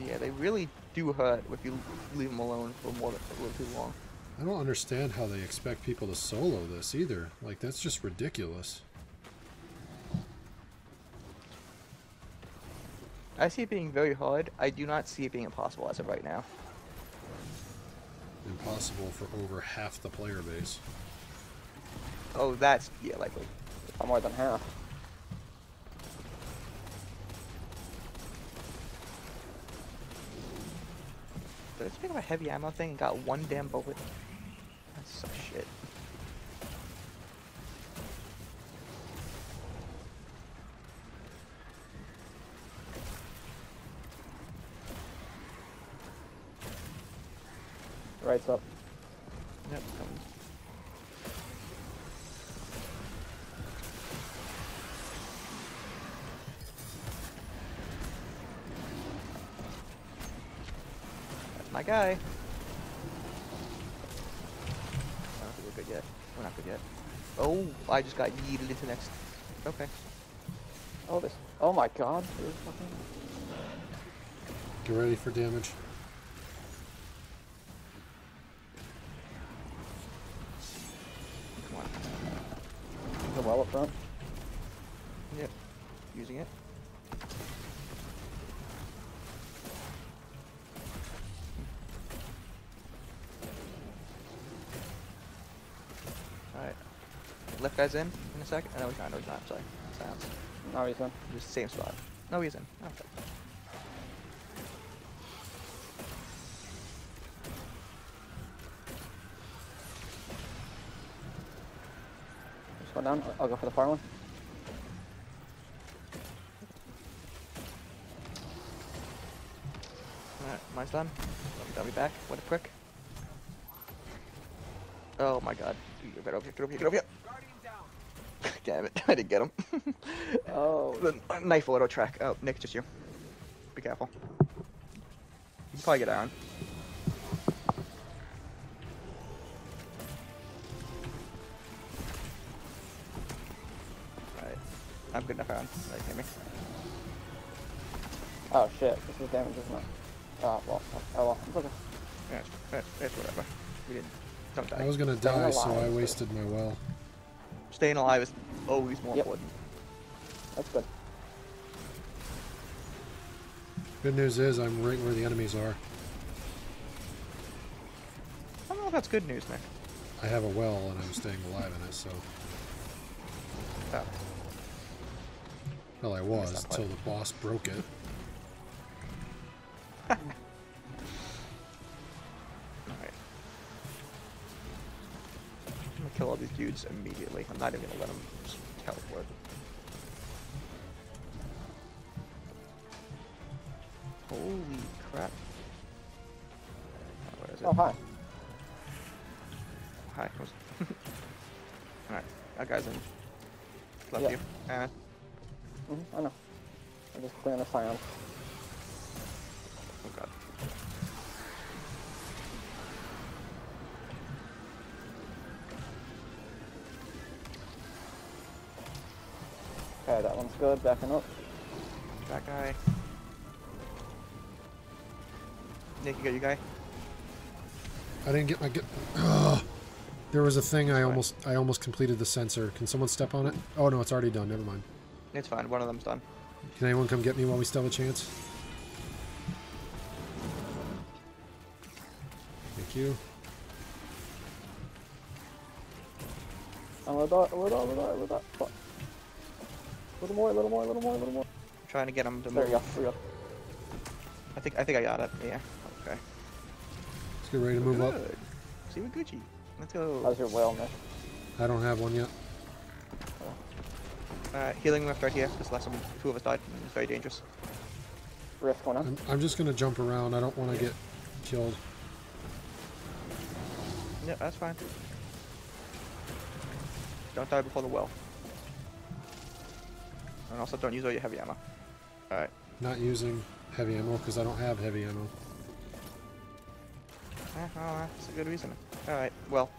Yeah, they really do hurt if you leave them alone for more than a little too long. I don't understand how they expect people to solo this either. Like, that's just ridiculous. I see it being very hard. I do not see it being impossible as of right now. Impossible for over half the player base. Oh, that's yeah, likely. more than half. Did I pick up a heavy ammo thing and got one damn bullet? That's such shit. Right's up. Yep. coming. That's my guy. I don't think we're good yet. We're not good yet. Oh, I just got yeeted into next. Okay. Oh, this. Oh my god. Get ready for damage. Come on. The well up front. Yep. Using it. Alright. Left guy's in in a second. Oh, uh, no, he's not. No, he's not. Sorry. Sounds. Now he's in. Just same spot. No, he's in. Oh, okay. Just going down. I'll go for the far one. Alright, mine's done. Let me back. What a prick. Oh my god. Get over here, get over here, get over here. Guardian [LAUGHS] down. Damn it, [LAUGHS] I didn't get him. [LAUGHS] Oh. the knife auto track. Oh, Nick, just you. Be careful. You can probably get Aaron. Alright. I'm good enough, Aaron. Right, hear me. Oh shit. This is damage, isn't it? Oh, well. Oh, well. It's okay. Yeah, it's, it's, it's whatever. We didn't. Don't die. I was gonna die, so. I wasted my well. Staying alive is always more Yep. important. That's good. Good news is I'm right where the enemies are. I don't know if that's good news, Nick. I have a well and I'm staying alive in it, so Oh. well I was until the boss broke it. Immediately. I'm not even gonna let him teleport. Good. Backing up. That guy. Nick, you got your guy? I didn't get my get Ugh. There was a thing I almost I almost completed the sensor. Can someone step on it? Oh no, it's already done. Never mind. It's fine, one of them's done. Can anyone come get me while we still have a chance? Thank you. Oh, we're done. We're done. We're done. We're done. Fuck. Little more. A little more. a Little more. A little more. I'm trying to get him to There move. you go. There you go. I think I think I got it. Yeah. Okay. Let's get ready to move up. Good. See what Gucci. Let's go. How's your whale, Nick? I don't have one yet. Uh, healing left right here. Because last time two of us died. It's very dangerous. Risk going on. I'm, I'm just gonna jump around. I don't want to get killed. Yeah, that's fine. Don't die before the well. And also don't use all your heavy ammo. Alright. Not using heavy ammo because I don't have heavy ammo. Eh, well, that's a good reason. Alright, well.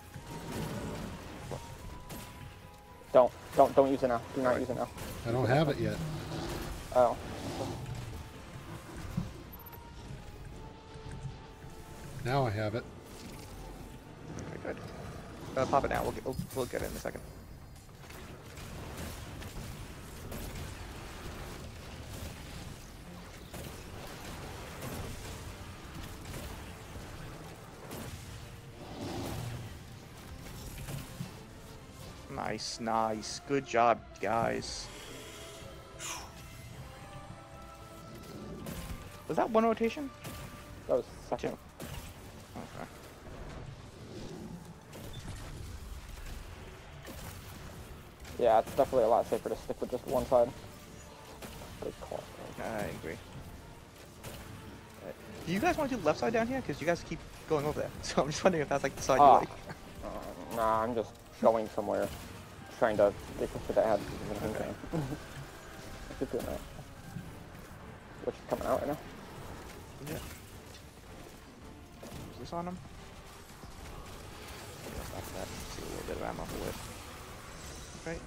Don't. Don't. Don't use it now. Do not Alright. use it now. I don't have it yet. Oh. Now I have it. Okay, good. Uh, pop it now. We'll get, we'll, we'll get it in a second. Nice, nice. Good job, guys. Was that one rotation? That was second. Okay. Yeah, it's definitely a lot safer to stick with just one side. Good call. I agree. Uh, Do you guys want to do left side down here? Because you guys keep going over there. [LAUGHS] So I'm just wondering if that's like the side Ah. you like. Uh, [LAUGHS] nah, I'm just going somewhere, trying to make so that I have Okay. Keep doing that. Which is coming out right now? Yeah. Is this on him? Yeah, stop that. See a little bit of ammo for it. Okay.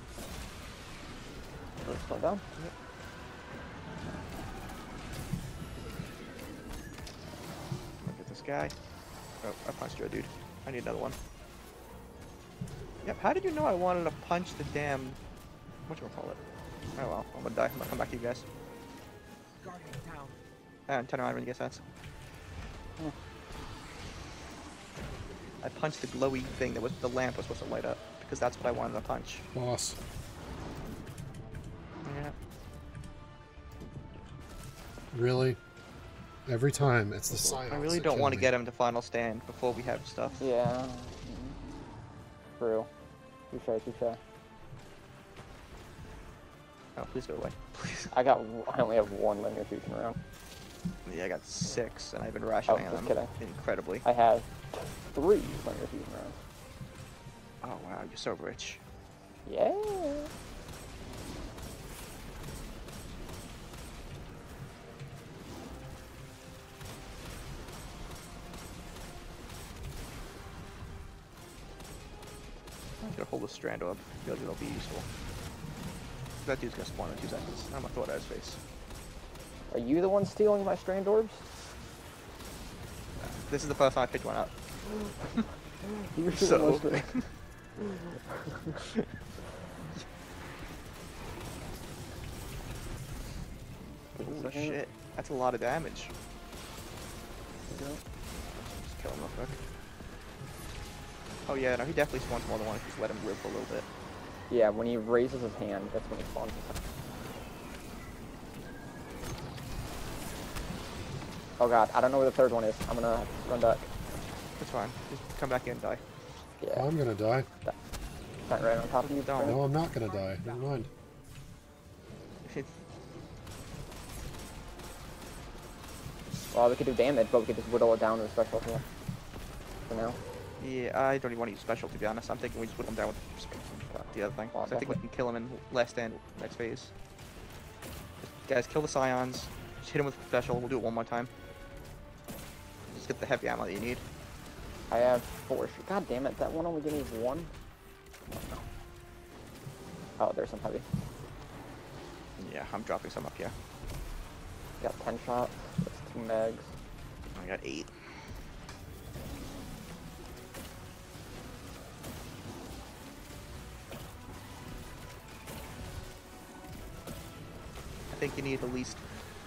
Let's slow down. Look at this guy. Oh, I punched your dude. I need another one. Yep, how did you know I wanted to punch the damn... Whatchamacallit? Oh well, I'm gonna die. I'm gonna come back to you guys. Guardian down. And turn around when you get sense. I punched the glowy thing that was the lamp was supposed to light up because that's what I wanted to punch. Boss. Yeah. Really? Every time it's the silence. I really don't want to get him to final stand before we have stuff. Yeah. Mhm. True. Touche, touche. Oh, please go away. Please. I got. w- I only have one linear fusion round. Yeah, I got six, and I've been rationing Oh, just them kidding. incredibly. I have three linear fusion rounds. Oh wow, you're so rich. Yeah. Gonna hold the strand up. Feel like it'll be useful. That dude's gonna spawn in two seconds. I'm gonna throw it at his face. Are you the one stealing my strand orbs? This is the first time I picked one up. [LAUGHS] You were So-. Holy [LAUGHS] oh, shit. That's a lot of damage. Just kill him real quick. Oh yeah, no, he definitely spawns more than one if you just let him live for a little bit. Yeah, when he raises his hand, that's when he spawns. Oh god, I don't know where the third one is. I'm gonna run back. It's fine. Just come back in and die. Yeah, I'm gonna die. right right on top of you. Don't. No, I'm not gonna die. Never mind. Well, we could do damage, but we could just whittle it down to a special here. For now. Yeah, I don't even want to use special to be honest. I'm thinking we just whittle him down with the other thing. Well, so I think we can kill him in less than next phase. Just, guys, kill the scions. Just hit him with special. We'll do it one more time. Just get the heavy ammo that you need. I have four. God damn it, that one only gave me one. Oh, there's some heavy. Yeah, I'm dropping some up here. Got 10 shots. That's two mags. I got eight. Think you need at least.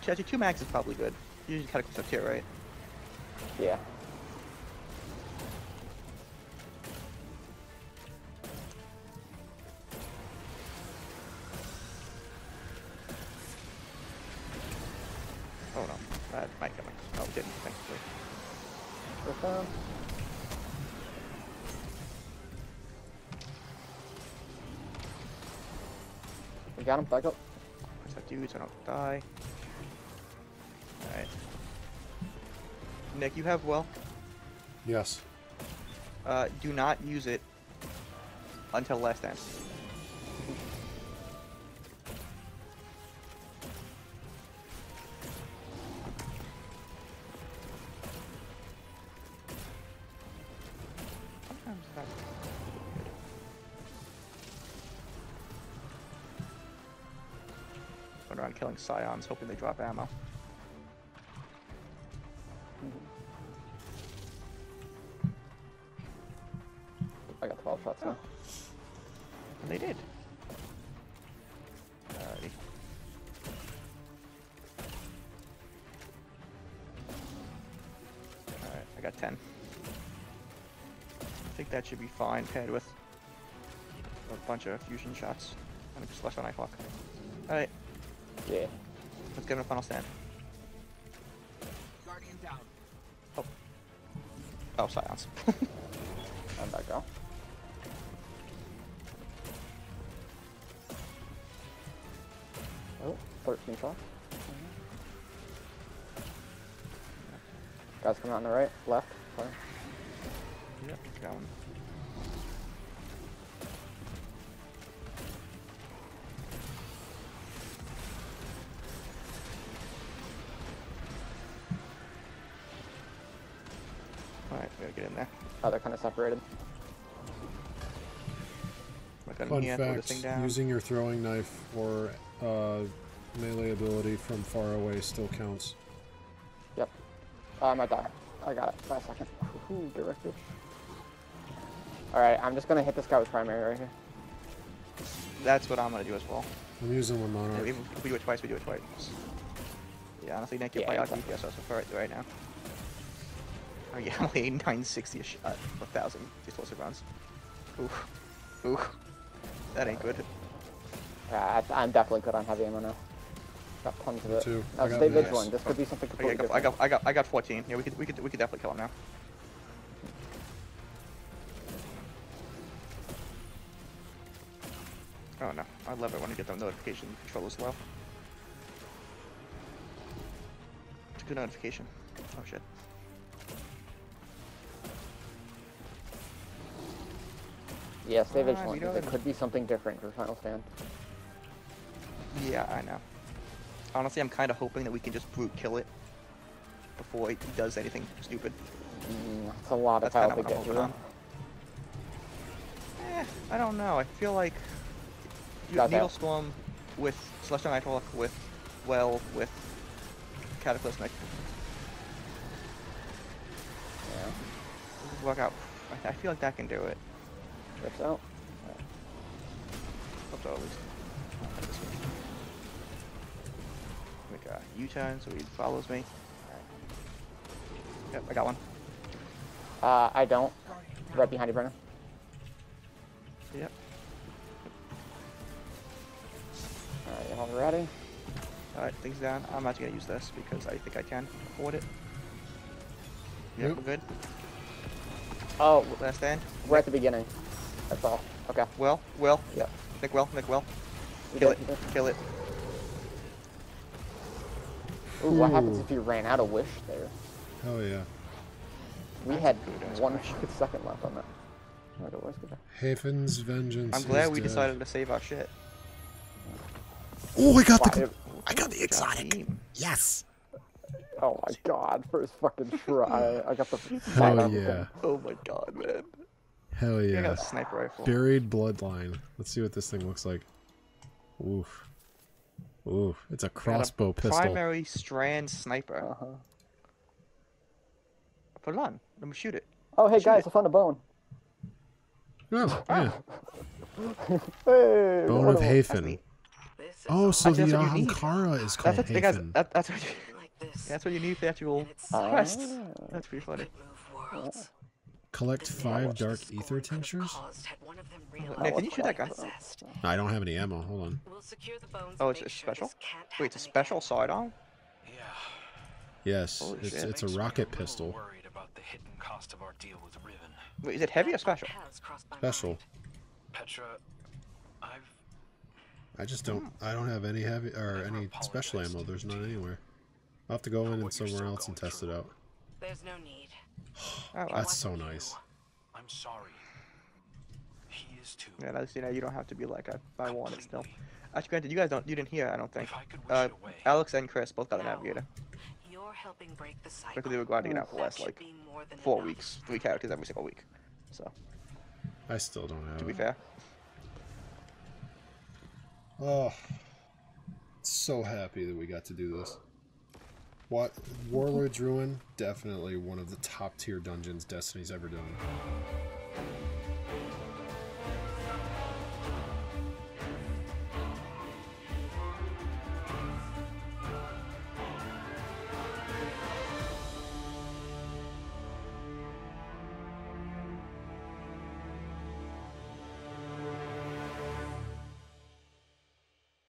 Actually, two mags is probably good. You usually kind of close up here, right? Yeah. Oh no, that might kill me. Oh, it didn't, thankfully. We got him. Back up. So I don't die? Alright. Nick, you have well. Yes. Uh, do not use it until last stand. Going around killing scions, hoping they drop ammo. I got 12 shots now. And they did. Alrighty. Alright, I got 10. I think that should be fine paired with a bunch of fusion shots. And just left on Nighthawk. Alright, Yeah. let's give him a final stand. Guardian down. Oh, Scions. I'm back out. Oh, 13 shots. [LAUGHS] Guys coming out on the right, left. Sorry. yep, it's going. In Fun here, throw this fact: thing down. using your throwing knife or uh, melee ability from far away still counts. Yep. Oh, I might die. I got it. Last second. Ooh, directive. Alright, I'm just gonna hit this guy with primary right here. That's what I'm gonna do as well. I'm using my Yeah, Monarque. even if we do it twice, we do it twice. Yeah, honestly, Nick, you're Yeah, probably out exactly. DPS us for it right now. [LAUGHS] Oh yeah, [LAUGHS] only 960 a shot, a thousand explosive rounds. Oof. Oof. That ain't good. Yeah, I, I'm definitely good on heavy ammo now. Got tons of it. too. Now I got stay this. vigilant. This could be oh, something oh, Okay, I completely got, I got, I got, I got 14. Yeah, we could, we could, we could definitely kill him now. Oh no, I love it when you get the notification control as well. It's a good notification. Oh shit. Yeah, stay Ah, vigilant. we 'cause don't- It could be something different for Final Stand. Yeah, I know. Honestly, I'm kind of hoping that we can just brute kill it before it does anything stupid. Mm, it's a lot of That's health to get through. Eh, I don't know. I feel like Got that. Needlestorm with Celestial Nighthawk with Well with Cataclysmic. Yeah. Work out. I feel like that can do it. Trips out. Hope so, at least. This way. Make a U-turn so he follows me. Yep, I got one. Uh, I don't. Right behind you, Brennan. Yep. Alright, all ready? Alright, things down. I'm actually gonna use this because I think I can afford it. Yep, Yep. we're good. Oh, Last stand. we're at the beginning. That's all. Okay. Will, Will. Yep. Nick Will, Nick Will. You Kill it, kill it. Ooh, what happens if you ran out of wish there? Hell yeah. We That's had a good one question. second left on that. Where do- where's the- Hefnd's vengeance. I'm glad is we dead. decided to save our shit. Oh, I got the. I got the exotic. Yes. Oh my god, first fucking try. I got the Hell sight yeah. Oh my god, man. Hell I yeah. got a sniper rifle. Buried bloodline. Let's see what this thing looks like. Oof. Oof. It's a Got a crossbow pistol. Primary strand sniper. Uh-huh. Put it on. Let me shoot it. Oh, hey Shoot guys, it. I found a bone. Oh, yeah. [LAUGHS] Hey, Bone of a- Hefnd. Oh, so the that's what. Ahamkara is called what, guys, Hefnd. that, that's what you, like this. that's what you need for the actual Ah. quest. That's pretty funny. Could move worlds. Collect five dark ether tinctures? caused had one of them Nick, realized can you shoot that what gun? I don't have any ammo. Hold on. We'll secure the bones Oh, it's a special? this can't Wait, it's a special sidearm? Yeah. Yes, Holy it's shit. it's a rocket pistol. Worried about the hidden cost of our deal with Riven. Wait, is it heavy or special? has crossed my Special. Petra, I've I just don't. I don't have any heavy or Never any special ammo. There's none anywhere. I'll have to go in and somewhere else and going test it out. There's no need. Oh. That's so nice. you. I'm sorry. He is too. Yeah, that's, you know, you don't have to be like, I, I want it still. Actually, granted, you guys don't, you didn't hear, I don't think. I Uh. Alex and Chris both got a No. navigator. You're helping break the cycle. Because they were grinding it out for the last, like, be more than four enough. weeks. Three characters every single week. So, I still don't have to be it. fair. Oh, so happy that we got to do this. What Warlord's Ruin? Definitely one of the top tier dungeons Destiny's ever done.